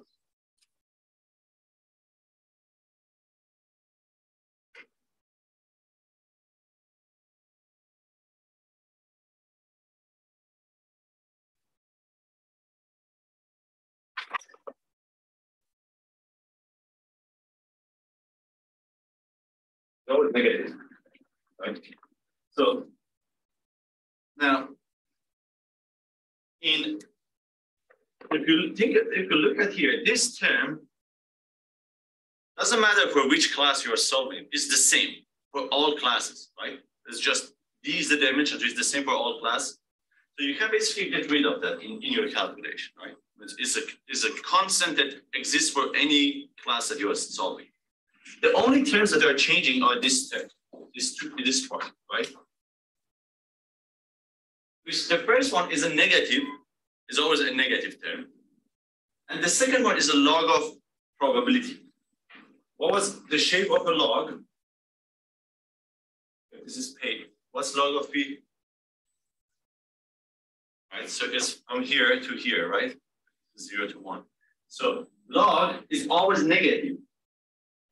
It's negative. Right? So now in if you think if you look at here, this term doesn't matter for which class you are solving, it's the same for all classes, right? It's just these the dimensions, it's the same for all classes. So you can basically get rid of that in, in your calculation, right? It's, it's, a, it's a constant that exists for any class that you are solving. The only terms that are changing are this term, this, this part, right? Which the first one is a negative, is always a negative term. And the second one is a log of probability. What was the shape of a log? This is P. What's log of P? Right, so it's from here to here, right? Zero to one. So log is always negative.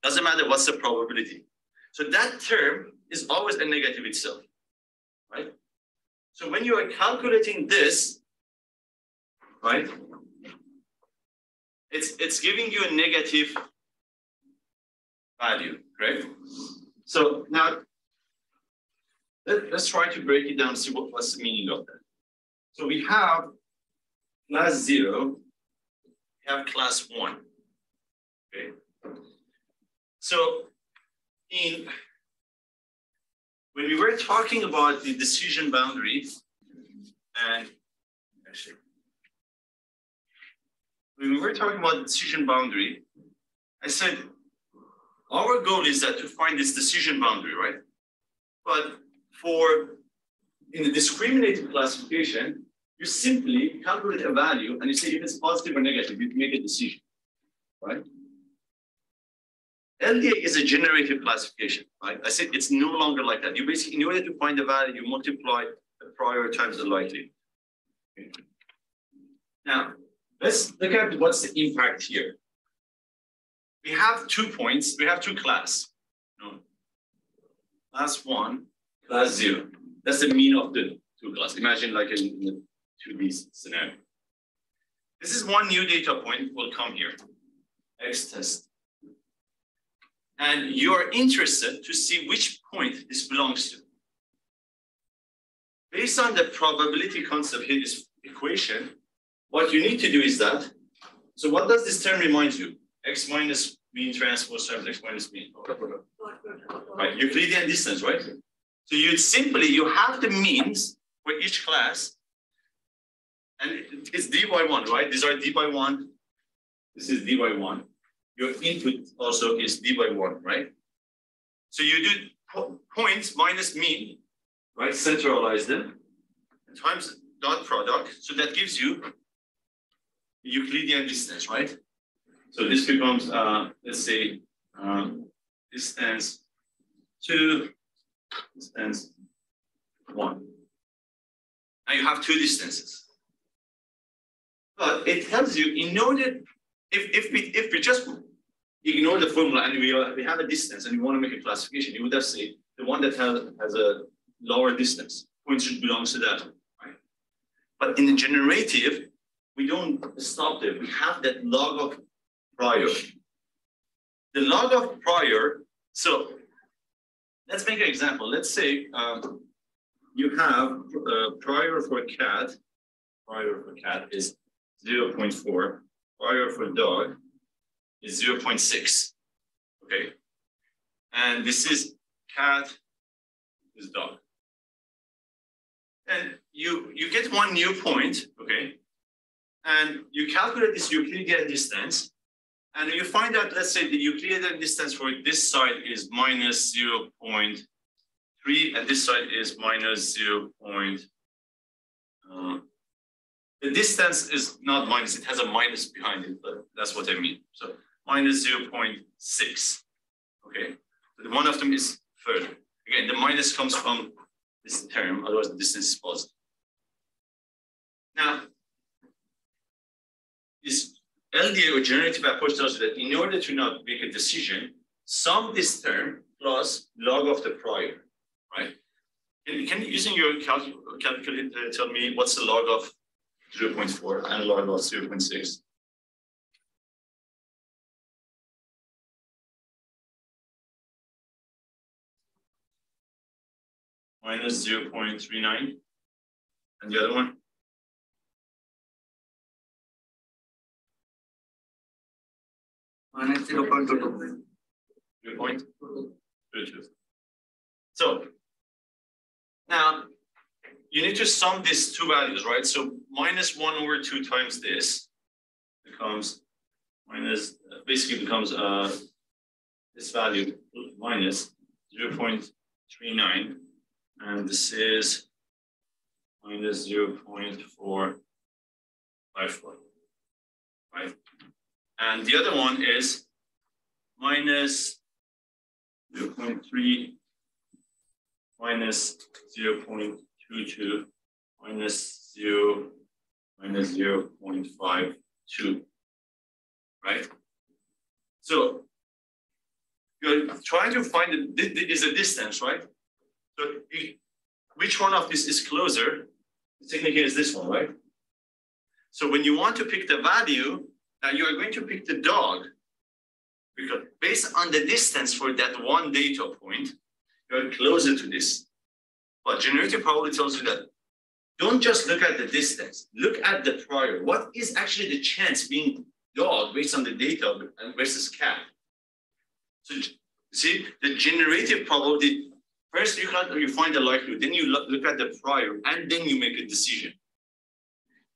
Doesn't matter what's the probability. So that term is always a negative itself, right? So when you are calculating this, right, it's, it's giving you a negative value, right? So now, let, us try to break it down, see what, what's the meaning of that. So we have class zero, we have class one, okay? So in when we were talking about the decision boundary, and actually, when we were talking about the decision boundary, I said our goal is that to find this decision boundary, right? But for in the discriminative classification, you simply calculate a value and you say if it's positive or negative, you make a decision, right? LDA is a generative classification, right? I said it's no longer like that. You basically, in order to find the value, you multiply the prior times the likely. Okay. Now, let's look at what's the impact here. We have two points, we have two class. No. Class one, class zero. That's the mean of the two class. Imagine like in, in the 2D scenario. This is one new data point will come here. X test and you're interested to see which point this belongs to. Based on the probability concept here, this equation, what you need to do is that, so what does this term remind you? X minus mean transpose times X minus mean. Right, Euclidean distance, right? So you simply, you have the means for each class. And it's d by one, right? These are d by one. This is d by one. Your input also is d by one, right? So you do po points minus mean, right? Centralize them times dot product. So that gives you Euclidean distance, right? So this becomes, uh, let's say, um, distance two, distance one. Now you have two distances. But it tells you in order, if, if, we, if we just ignore the formula and we, we have a distance and we want to make a classification, you would have said the one that has, has a lower distance, point should belong to that. Right? But in the generative, we don't stop there. We have that log of prior. The log of prior, so let's make an example. Let's say um, you have uh, prior for cat, prior for cat is 0 0.4, prior for dog is 0 0.6, okay? And this is cat, this is dog. And you, you get one new point, okay? And you calculate this Euclidean distance, and you find out, let's say the Euclidean distance for this side is minus 0 0.3, and this side is minus 0. Point, uh, the distance is not minus, it has a minus behind it, but that's what I mean. So minus 0 0.6, okay? So one of them is further. Again, the minus comes from this term, otherwise the distance is positive. Now, this LDA or generative approach tells you that in order to not make a decision, sum this term plus log of the prior, right? Can, can using your calc calculator, tell me what's the log of 0.4 and log of 0.6? Minus 0 0.39. And the other one?
Minus zero point two two.
Your point? Good. So now you need to sum these two values, right? So minus one over two times this becomes minus, basically becomes uh, this value minus 0 0.39. And this is minus 0 0.454, right? And the other one is minus 0 0.3 minus 0 0.22 minus 0 minus 0 0.52, right? So you're trying to find the, is a distance, right? So which one of this is closer? Technically, is this one, right? So when you want to pick the value, now you are going to pick the dog because based on the distance for that one data point, you're closer to this. But generative probability tells you that don't just look at the distance, look at the prior. What is actually the chance being dog based on the data versus cat? So see, the generative probability, first you, you find the likelihood, then you look at the prior, and then you make a decision.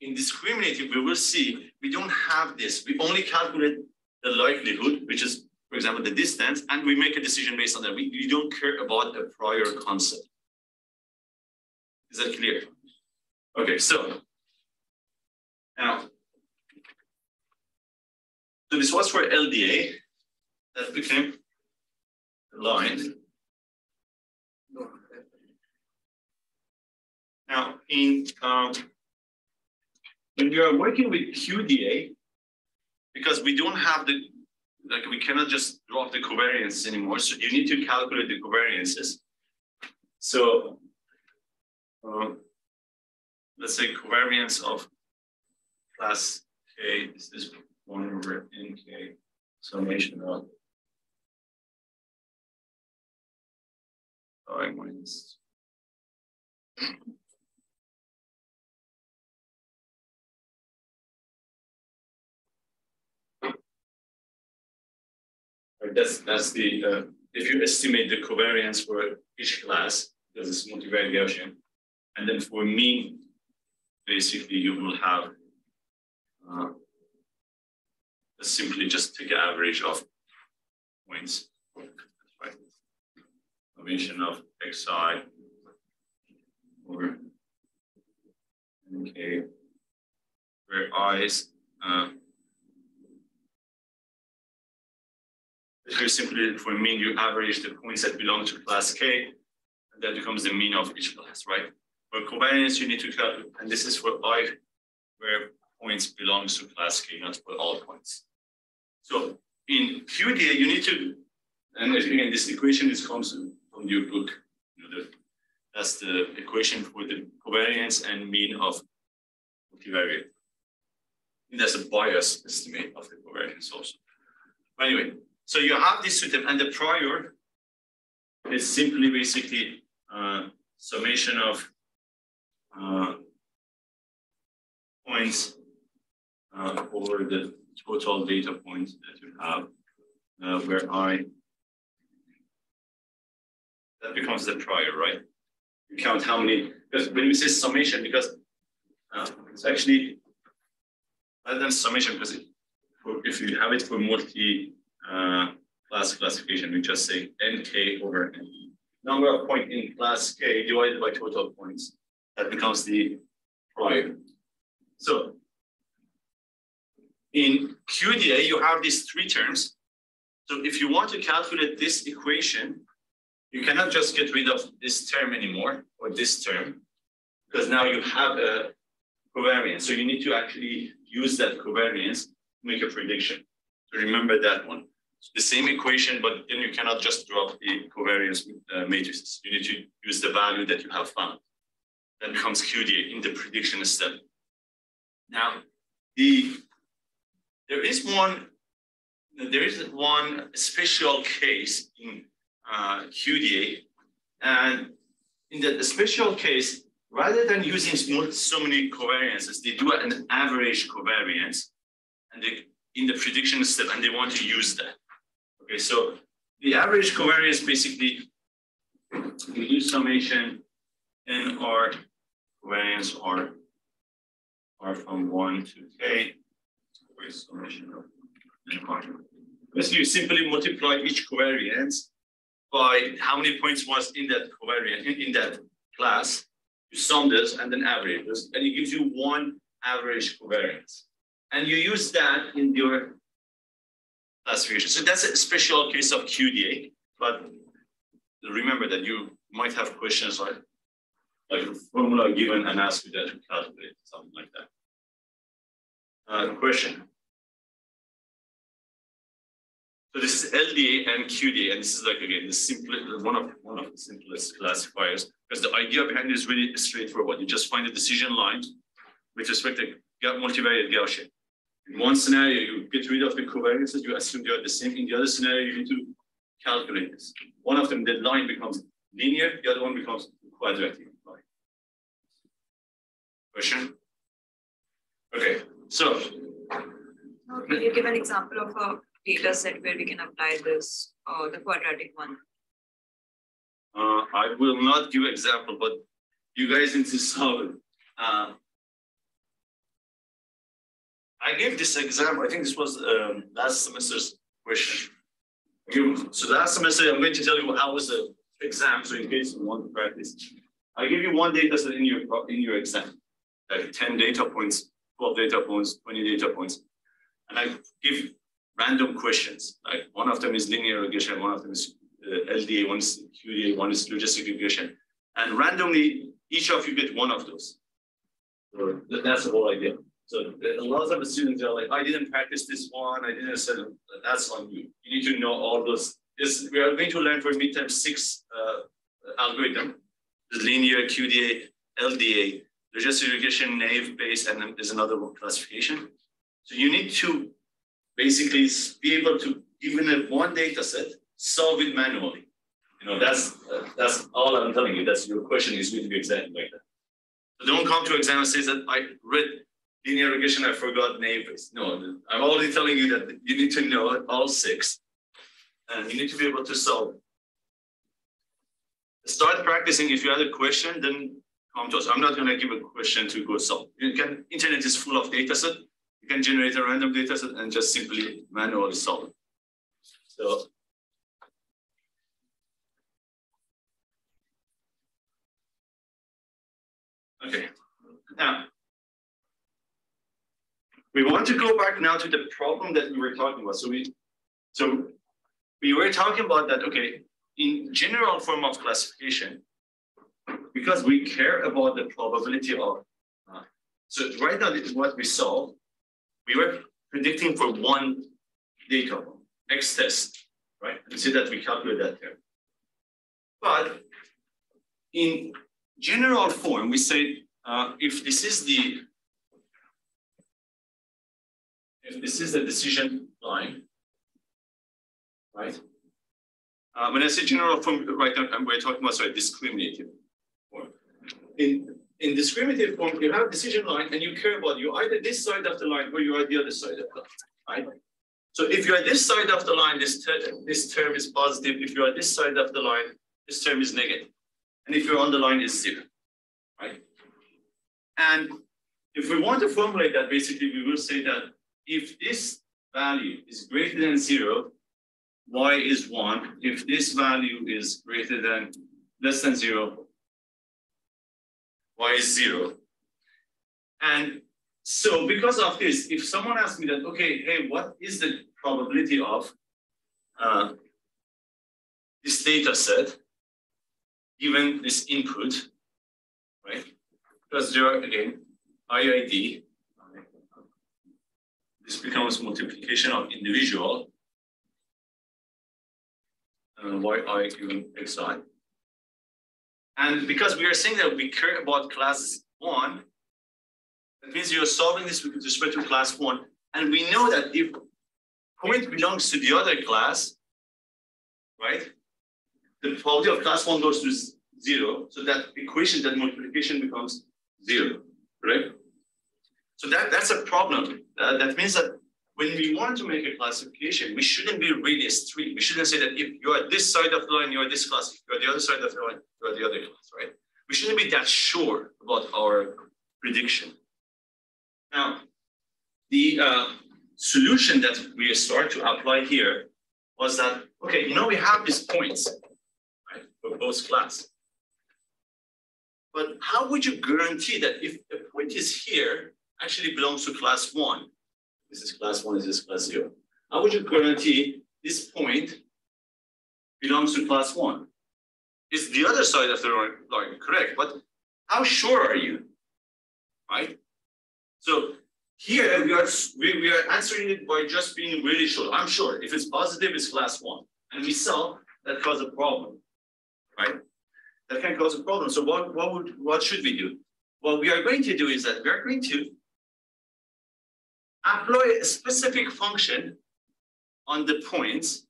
In discriminative, we will see we don't have this. We only calculate the likelihood, which is, for example, the distance, and we make a decision based on that. We, we don't care about a prior concept. Is that clear? Okay, so now, so this was for LDA that became aligned. Now, in um, when you are working with QDA, because we don't have the, like we cannot just drop the covariance anymore, so you need to calculate the covariances. So um, let's say covariance of class K is this one over NK summation of I minus Right, that's that's the uh, if you estimate the covariance for each class, because it's multivariate Gaussian, and then for mean, basically you will have uh, simply just take an average of points. Right. Summation of xi over okay, where i is uh, you simply for mean you average the points that belong to class K, and that becomes the mean of each class, right? For covariance, you need to calculate, and this is for I where points belongs to class K, not for all points. So in QDA, you need to, and again, this equation is comes from your book. You know, the, that's the equation for the covariance and mean of multivariate. And that's a bias estimate of the covariance also. But anyway, so you have this system, and the prior is simply basically uh, summation of uh, points uh, over the total data points that you have, uh, where I, that becomes the prior, right? You count how many, because when we say summation, because uh, it's actually, rather than summation, because it, if you have it for multi uh, class classification, we just say nk over n. Number of points in class k divided by total points. That becomes the prior. So in QDA, you have these three terms. So if you want to calculate this equation, you cannot just get rid of this term anymore, or this term, because now you have a covariance. So you need to actually use that covariance to make a prediction. Remember that one. The same equation, but then you cannot just drop the covariance uh, matrices. You need to use the value that you have found. That becomes QDA in the prediction step. Now, the there is one, there is one special case in uh, QDA, and in the special case, rather than using so many covariances, they do an average covariance, and they in the prediction step, and they want to use that. Okay, so the average covariance basically we do summation n r covariance r r from one to k summation of n r. Basically, you simply multiply each covariance by how many points was in that covariance, in, in that class. You sum this and then average this, and it gives you one average covariance. And you use that in your classification. So that's a special case of QDA, but remember that you might have questions like, like formula given and ask you that to calculate, something like that. Uh, question. So this is LDA and QDA, and this is like again the simplest one of one of the simplest classifiers because the idea behind it is really straightforward. You just find a decision line with respect to multivariate Gaussian. In one scenario, you get rid of the covariances, you assume they are the same. In the other scenario, you need to calculate this. One of them, the line becomes linear, the other one becomes quadratic line. Question? Okay, so.
Can you give an example of a data set where we can apply this, uh, the quadratic one?
Uh, I will not give example, but you guys need to solve it. Uh, I gave this example. I think this was um, last semester's question. So last semester, I'm going to tell you how was the exam. So in case you want to practice, I give you one data set in your in your exam, like 10 data points, 12 data points, 20 data points, and I give random questions. Like one of them is linear regression, one of them is uh, LDA, one is QDA, one is logistic regression. And randomly, each of you get one of those. So that's the whole idea. So a lot of the students are like, I didn't practice this one, I didn't say that's on you. You need to know all those. This, we are going to learn for midterm six uh, algorithm, linear, QDA, LDA, logistic regression, naive Bayes, and then there's another one classification. So you need to basically be able to, even if one data set, solve it manually. You know, that's uh, that's all I'm telling you. That's your question is going to be exactly like that. So don't come to exam and say that I read linear regression, I forgot neighbors. No, I'm already telling you that you need to know all six. and you need to be able to solve. Start practicing. If you have a question, then come to us. I'm not going to give a question to go solve. You can. Internet is full of data set. You can generate a random data set and just simply manually solve it. So. Okay. Now, we want to go back now to the problem that we were talking about. So we, so we were talking about that, okay, in general form of classification, because we care about the probability of, uh, so right now this is what we saw. We were predicting for one data, X test, right? And see that we calculate that there. But in general form, we say uh, if this is the if this is the decision line, right? When I say general form, right now we're talking about sorry, discriminative form. In in discriminative form, you have decision line and you care about you either this side of the line or you are the other side of the line, right? So if you are this side of the line, this, ter this term is positive. If you are this side of the line, this term is negative. And if you're on the line, is zero, right? And if we want to formulate that, basically we will say that if this value is greater than zero, y is one. If this value is greater than less than zero, y is zero. And so because of this, if someone asks me that, okay, hey, what is the probability of uh, this data set given this input, right? Because there are, again, IID, this becomes multiplication of individual uh, yi given xi. And because we are saying that we care about class one, that means you're solving this with respect to class one. And we know that if point belongs to the other class, right? The probability of class one goes to zero. So that equation, that multiplication becomes zero, right? So that, that's a problem. Uh, that means that when we want to make a classification, we shouldn't be really strict. We shouldn't say that if you are this side of the line, you are this class. If you are the other side of the line, you are the other class, right? We shouldn't be that sure about our prediction. Now, the uh, solution that we start to apply here was that, okay, you know, we have these points, right, for both class. But how would you guarantee that if the point is here, actually belongs to class one? This is class one, this is class zero. How would you guarantee this point belongs to class one? Is the other side of the line correct? But how sure are you? Right? So here we are we, we are answering it by just being really sure. I'm sure if it's positive, it's class one. And we saw that cause a problem. Right? That can cause a problem. So what, what would what should we do? What we are going to do is that we are going to apply a specific function on the points.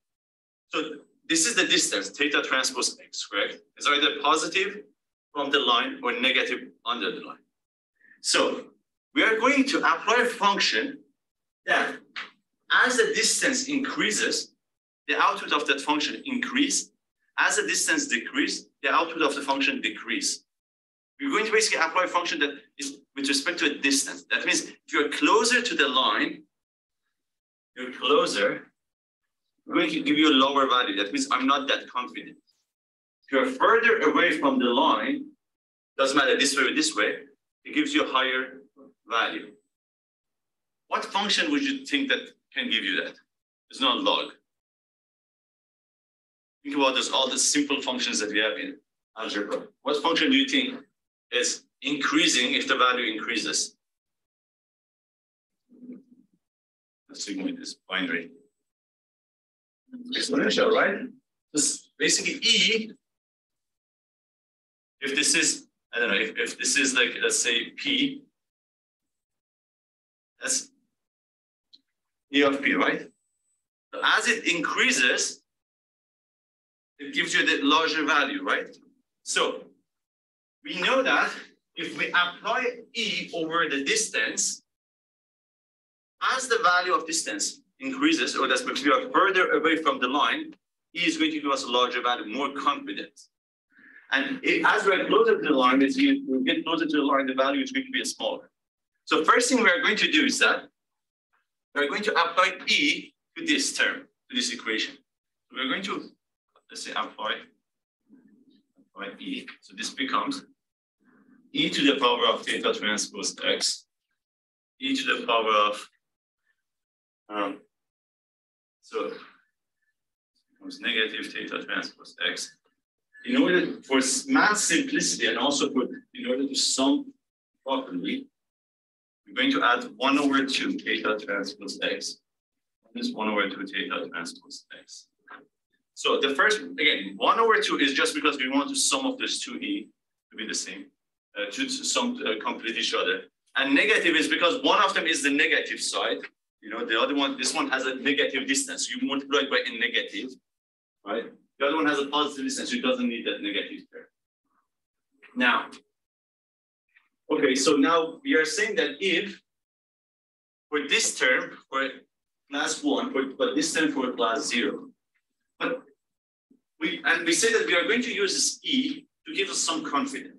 So this is the distance, theta transpose x, correct? It's either positive from the line or negative under the line. So we are going to apply a function that as the distance increases, the output of that function increase. As the distance decrease, the output of the function decrease. We're going to basically apply a function that is with respect to a distance. That means if you're closer to the line, you're closer, I'm going to give you a lower value. That means I'm not that confident. If you're further away from the line, doesn't matter this way or this way, it gives you a higher value. What function would you think that can give you that? It's not log. Think about this, all the simple functions that we have in algebra. What function do you think is increasing if the value increases. The Assuming this binary. Exponential, right? This basically E, if this is, I don't know, if, if this is like, let's say P, that's E of P, right? As it increases, it gives you the larger value, right? So we know that if we apply E over the distance, as the value of distance increases, or that's because we are further away from the line, E is going to give us a larger value, more confident. And it, as we're closer to the line, as we get closer to the line, the value is going to be smaller. So first thing we're going to do is that we're going to apply E to this term, to this equation. We're going to, let's say, apply, apply E. So this becomes e to the power of theta transpose x, e to the power of, um, so it becomes negative theta transpose x. In order for math simplicity and also for in order to sum properly, we're going to add 1 over 2 theta transpose x. This 1 over 2 theta transpose x. So the first, again, 1 over 2 is just because we want to sum of this 2e to be the same to some uh, complete each other. And negative is because one of them is the negative side. You know, the other one, this one has a negative distance. You multiply it by a negative, right? The other one has a positive distance. So it doesn't need that negative there. Now, okay, so now we are saying that if for this term, for class one, for, but this term for class zero, but we, and we say that we are going to use this E to give us some confidence.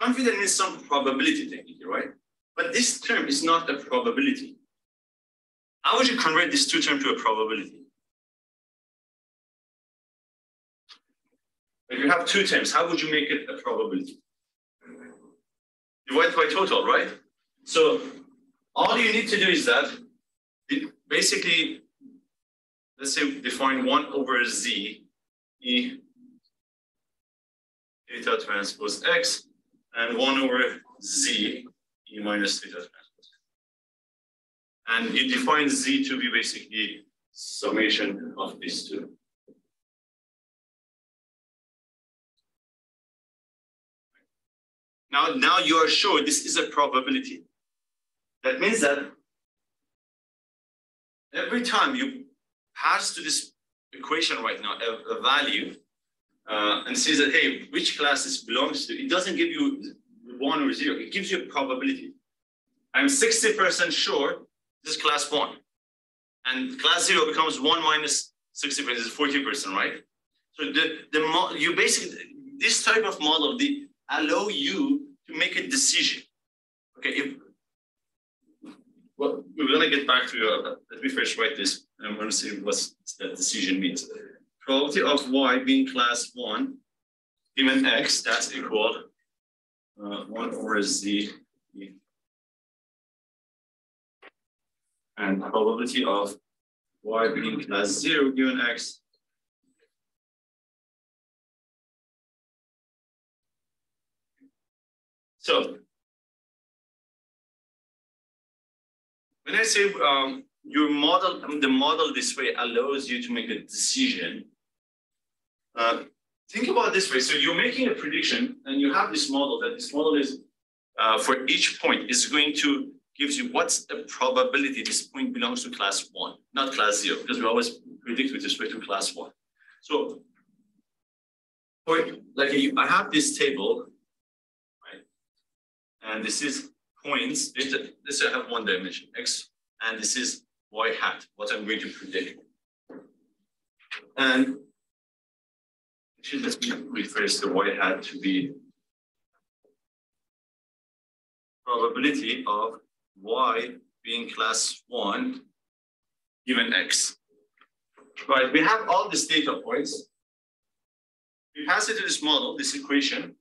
Confident means some probability technically, right? But this term is not a probability. How would you convert this two term to a probability? If you have two terms, how would you make it a probability? Divide by total, right? So all you need to do is that basically, let's say define one over z e theta transpose x and 1 over z e minus theta. And you define z to be basically summation of these two. Now, now you are sure this is a probability. That means that every time you pass to this equation right now, a, a value, uh, and says that, hey, which class this belongs to, it doesn't give you one or zero, it gives you a probability. I'm 60% sure this is class one. And class zero becomes one minus 60% is 40%, right? So the, the you basically, this type of model, they allow you to make a decision. Okay, if, well, we're gonna get back to, uh, let me first write this. And I'm gonna see what that decision means probability of y being class one given x, that's equal uh, one over z. And probability of y being class zero given x. So when I say um, your model, the model this way allows you to make a decision uh, think about this way. So you're making a prediction and you have this model that this model is uh, for each point is going to gives you what's the probability this point belongs to class one, not class zero, because we always predict with respect to class one. So for like I have this table, right? And this is points. This I have one dimension, x, and this is y hat, what I'm going to predict. And should be rephrase the y hat to be probability of y being class one given x. Right, we have all these data points. We pass it to this model, this equation.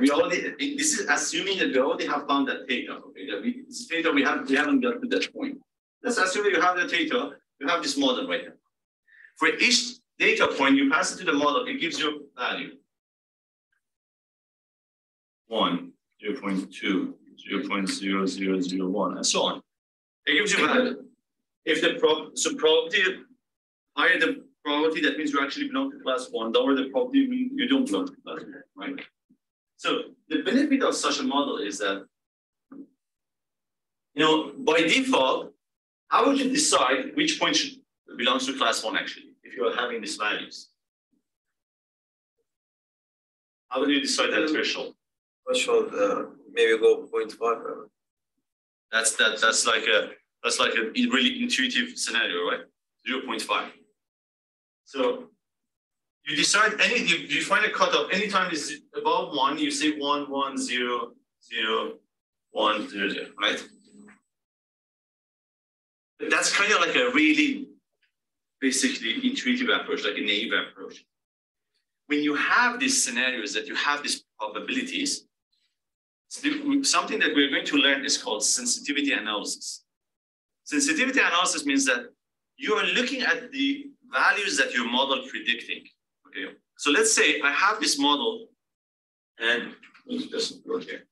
We already this is assuming that we already have found that theta. Okay, that we this theta we have we haven't got to that point. Let's assume you have the theta, you have this model right now. For each data point, you pass it to the model, it gives you a value. 1, 0 0.2, 0 0.0001, and so on. It gives you value. If the prob so probability, higher the probability, that means you actually belong to class 1, lower the probability means you don't belong to class 1, right? So the benefit of such a model is that, you know, by default, how would you decide which point should belongs to class 1 actually? If you are having these values? How do you decide that threshold?
Threshold, uh, maybe go 0.5.
That's that. That's like a that's like a really intuitive scenario, right? 0.5. So you decide any, you, you find a cutoff, anytime is above one, you say one, one, zero, zero, one, zero, zero, right? That's kind of like a really basically intuitive approach, like a naive approach. When you have these scenarios that you have these probabilities, something that we're going to learn is called sensitivity analysis. Sensitivity analysis means that you are looking at the values that your model predicting. Okay, so let's say I have this model, and just go here.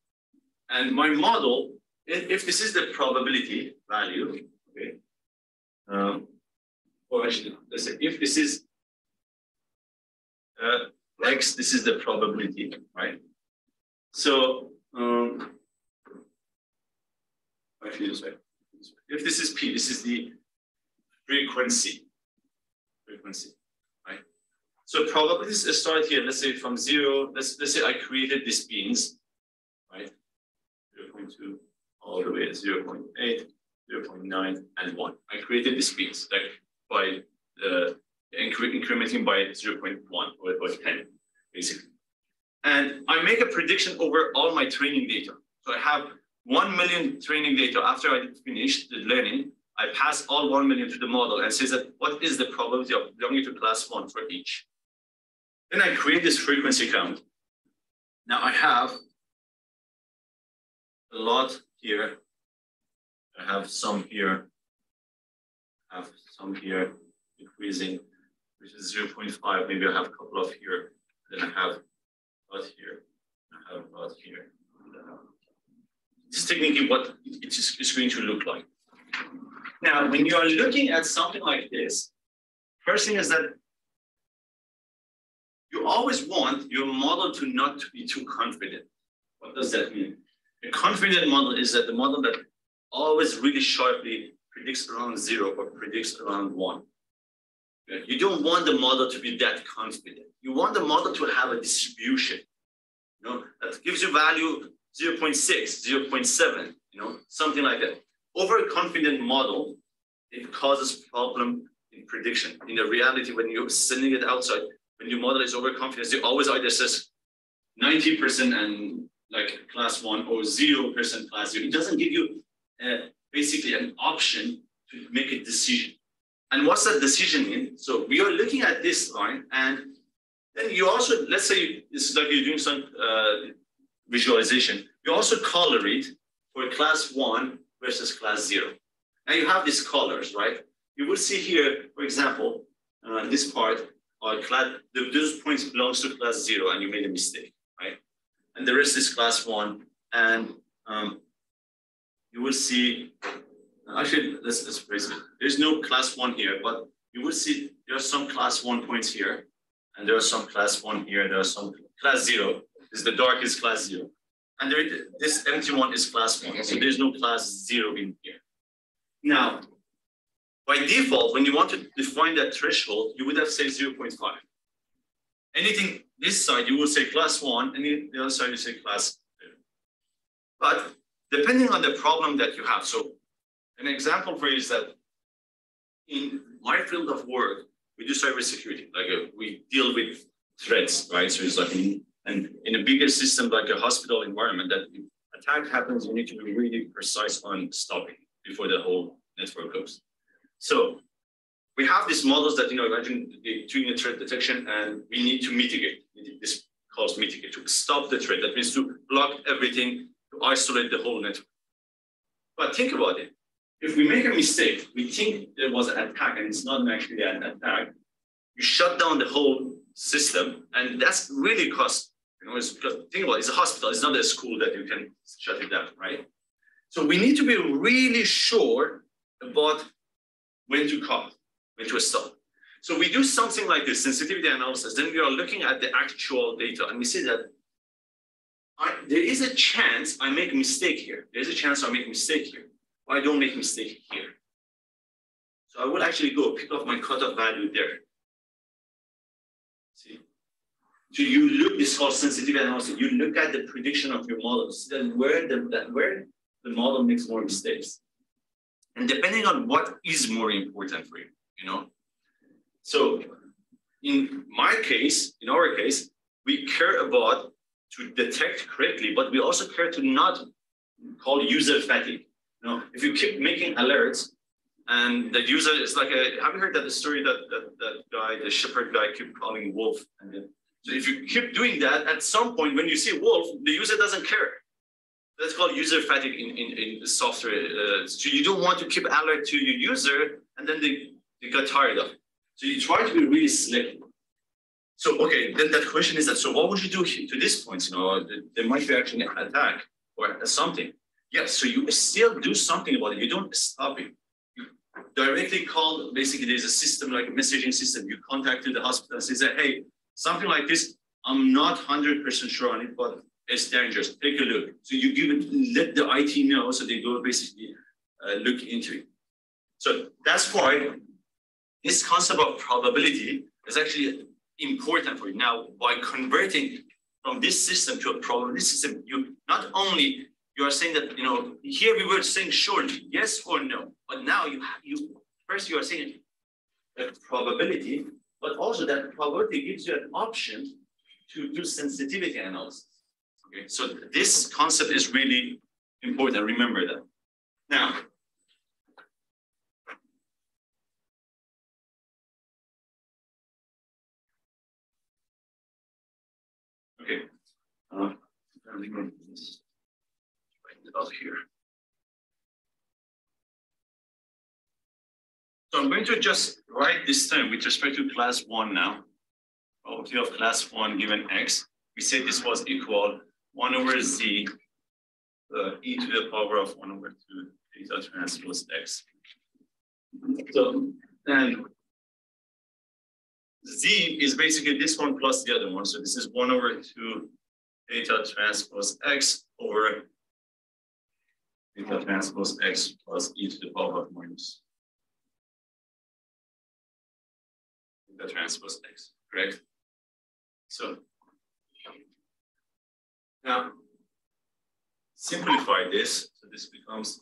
And my model, if this is the probability value, okay, um, or actually, let's say if this is uh, x, this is the probability, right? So um. If this is p, this is the frequency. Frequency, right? So probabilities start here. Let's say from zero. Let's let's say I created these beans, right? 0.2 all the way to 0 0.8, 0 0.9, and 1. I created these beans like by uh, incre incrementing by 0 0.1 or, or 10, basically. And I make a prediction over all my training data. So I have 1 million training data after I finish the learning. I pass all 1 million to the model and says that what is the probability of belonging to class one for each. Then I create this frequency count. Now I have a lot here. I have some here. Have some here increasing, which is 0.5. Maybe I have a couple of here. Then I have a lot here. I have a lot here. This is technically what it is going to look like. Now, when you are looking at something like this, first thing is that you always want your model to not to be too confident. What does that mean? A confident model is that the model that always really sharply predicts around zero or predicts around one. You don't want the model to be that confident. You want the model to have a distribution, you know, that gives you value 0 0.6, 0 0.7, you know, something like that. Overconfident model, it causes problem in prediction. In the reality, when you're sending it outside, when your model is overconfident, it always either says 90% and like class one or 0% class zero. It doesn't give you uh, basically an option to make a decision. And what's that decision in? So we are looking at this line and then you also, let's say it's like you're doing some uh, visualization. You also color it for class one versus class zero. And you have these colors, right? You will see here, for example, uh, this part, or class, those points belongs to class zero and you made a mistake, right? And the rest is class one. And um, you will see, actually, let's, let's phrase it. There's no class one here, but you will see there are some class one points here, and there are some class one here, there are some class zero. This is the darkest class zero. And there, this empty one is class one, so there's no class zero in here. Now, by default, when you want to define that threshold, you would have say 0.5. Anything this side, you will say class one, and the other side, you say class two. But depending on the problem that you have. So an example for you is that in my field of work, we do cybersecurity. Like uh, we deal with threats, right? So it's like, in, and in a bigger system like a hospital environment, that attack happens, you need to be really precise on stopping before the whole network goes. So we have these models that, you know, imagine doing a threat detection and we need to mitigate. This calls mitigate, to stop the threat. That means to block everything isolate the whole network. But think about it. If we make a mistake, we think there was an attack and it's not actually an attack, you shut down the whole system and that's really cost. You know, it's, think about it, it's a hospital, it's not a school that you can shut it down, right? So we need to be really sure about when to cut, when to stop. So we do something like this sensitivity analysis, then we are looking at the actual data and we see that I, there is a chance I make a mistake here. There's a chance I make a mistake here. Or I don't make a mistake here. So I will actually go pick up my cutoff value there. See? So you look, this whole sensitivity analysis. You look at the prediction of your model, see that where the, that where the model makes more mistakes. And depending on what is more important for you, you know. So in my case, in our case, we care about to detect correctly, but we also care to not call user fatigue. You know, if you keep making alerts and the user is like a, have you heard that the story that, that that guy, the shepherd guy keep calling wolf? And then, so if you keep doing that, at some point when you see wolf, the user doesn't care. That's called user fatigue in, in, in software. Uh, so you don't want to keep alert to your user and then they, they got tired of it. So you try to be really slick. So, okay, then that question is that, so what would you do to this point? You know, there might be actually an attack or something. Yes, so you still do something about it. You don't stop it. You directly call, basically there's a system like a messaging system. You contacted the hospital and say, hey, something like this, I'm not 100% sure on it, but it's dangerous. Take a look. So you give it, let the IT know so they go basically uh, look into it. So that's why this concept of probability is actually important for you. Now, by converting from this system to a probability system, you not only you are saying that you know here we were saying surely yes or no, but now you you first you are saying a probability, but also that probability gives you an option to do sensitivity analysis. Okay, so this concept is really important. Remember that. Now, Okay. Uh, here. So I'm going to just write this term with respect to class one now. Probability of class one given x. We said this was equal one over z uh, e to the power of one over two theta transpose x. So then Z is basically this one plus the other one. So this is one over two theta transpose X over theta transpose X plus e to the power of minus theta transpose X, correct? So now simplify this. So this becomes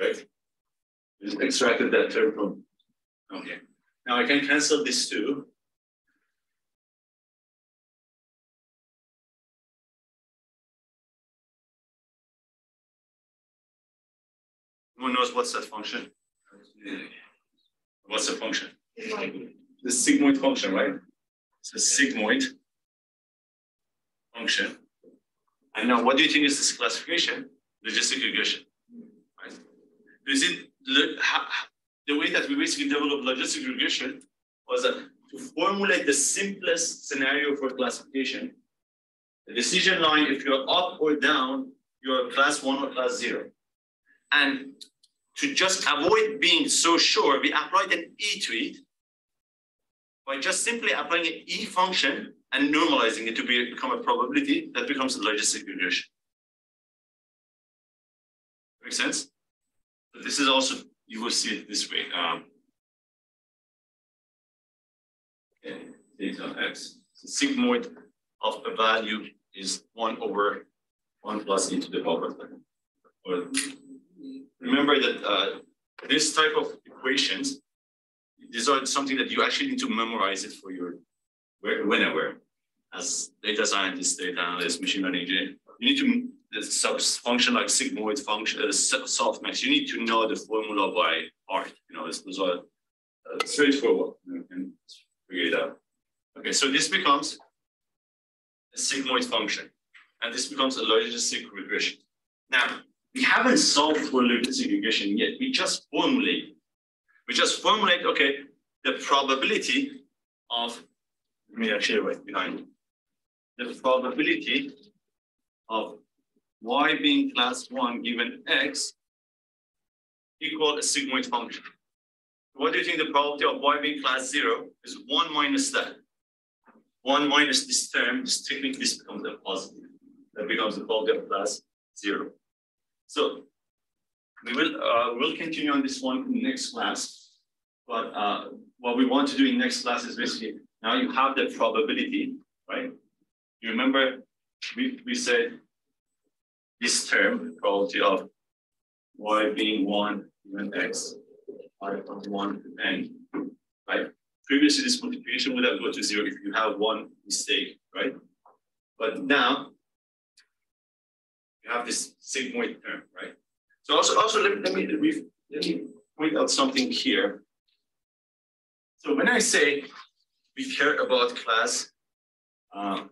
right? Just extracted that term from, okay. Now I can cancel this too. Who knows what's that function? What's the function? The sigmoid function, right? It's a sigmoid function. And now what do you think is this classification? Logistic regression. The way that we basically developed logistic regression was that to formulate the simplest scenario for classification, the decision line, if you're up or down, you're class one or class zero. And to just avoid being so sure, we applied an E to it by just simply applying an E function and normalizing it to be, become a probability that becomes a logistic regression. Make sense? This is also, you will see it this way. Um, okay, theta x. The sigmoid of a value is 1 over 1 plus e to the power remember that uh, this type of equations, these are something that you actually need to memorize it for your whenever, as data scientist, data analyst, machine learning engineer. You need to sub function like sigmoid function, uh, softmax, you need to know the formula by heart. You know, those are uh, straightforward. You can figure it out. Okay, so this becomes a sigmoid function, and this becomes a logistic regression. Now, we haven't solved for logistic regression yet. We just formulate. We just formulate, okay, the probability of, let me actually write behind, the probability of y being class one given x equal a sigmoid function. What do you think the probability of y being class zero is one minus that? One minus this term, this technically this becomes a positive. That becomes the probability of class zero. So we will uh, we'll continue on this one in next class. But uh, what we want to do in next class is basically Now you have the probability, right? You remember we, we said this term, probability of y being 1 given x of 1 n, right? Previously, this multiplication would have gone to 0 if you have one mistake, right? But now, you have this sigmoid term, right? So also, also let, let, me, let me point out something here. So when I say we care about class, uh,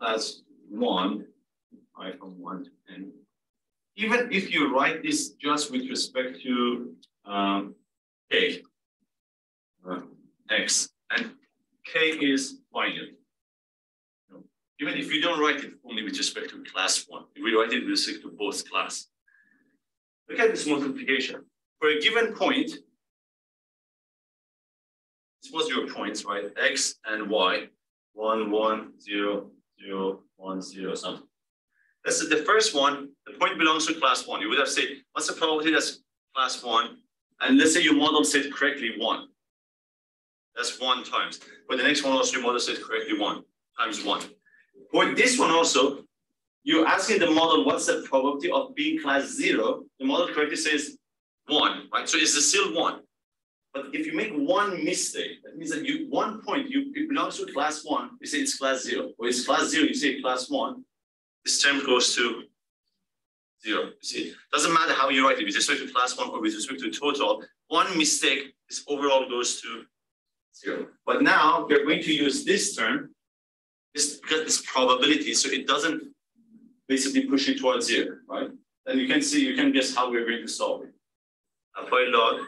class 1, iPhone 1 to 10. Even if you write this just with respect to um, K, uh, X, and K is binary. Even if you don't write it only with respect to class 1, we write it with respect to both class. Look at this multiplication. For a given point, suppose your points, right? X and Y, one, one, zero, zero, one, zero, something. That's the first one, the point belongs to class one. You would have said, what's the probability that's class one? And let's say your model said correctly one. That's one times. For the next one also, your model said correctly one times one. For this one also, you're asking the model what's the probability of being class zero. The model correctly says one, right? So it's still one. But if you make one mistake, that means that you one point, you it belongs to class one, you say it's class zero. Or it's class zero, you say class one. This term goes to zero. You see, doesn't matter how you write it, with respect to class one or with respect to total, one mistake, this overall goes to zero. But now we're going to use this term, this because it's probability, so it doesn't basically push it towards zero, right? And you can see, you can guess how we're going to solve it. Apply log,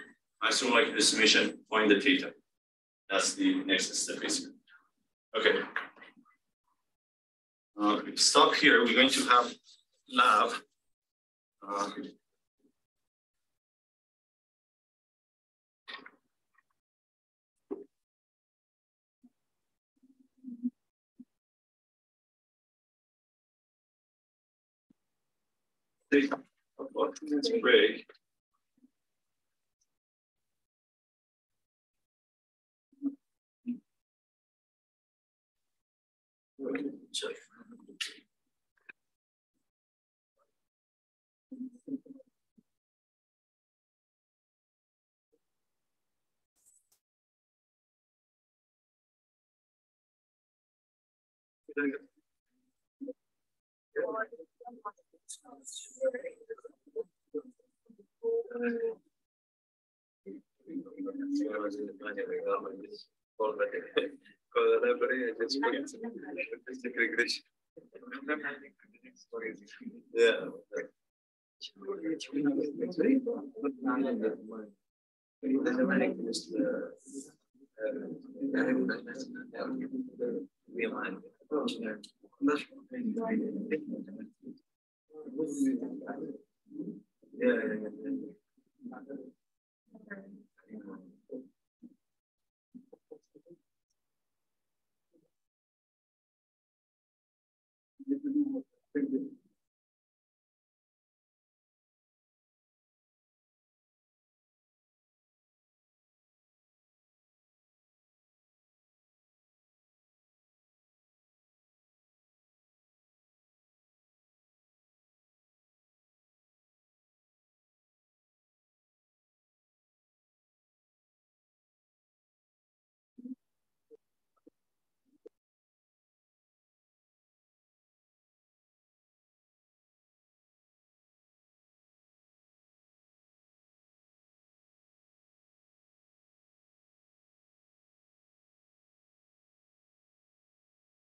I assume like the summation, find the theta. That's the next step basically. Okay. Uh, stop here, we're going to have lab. Uh, take a five minutes break. Yeah. Yeah.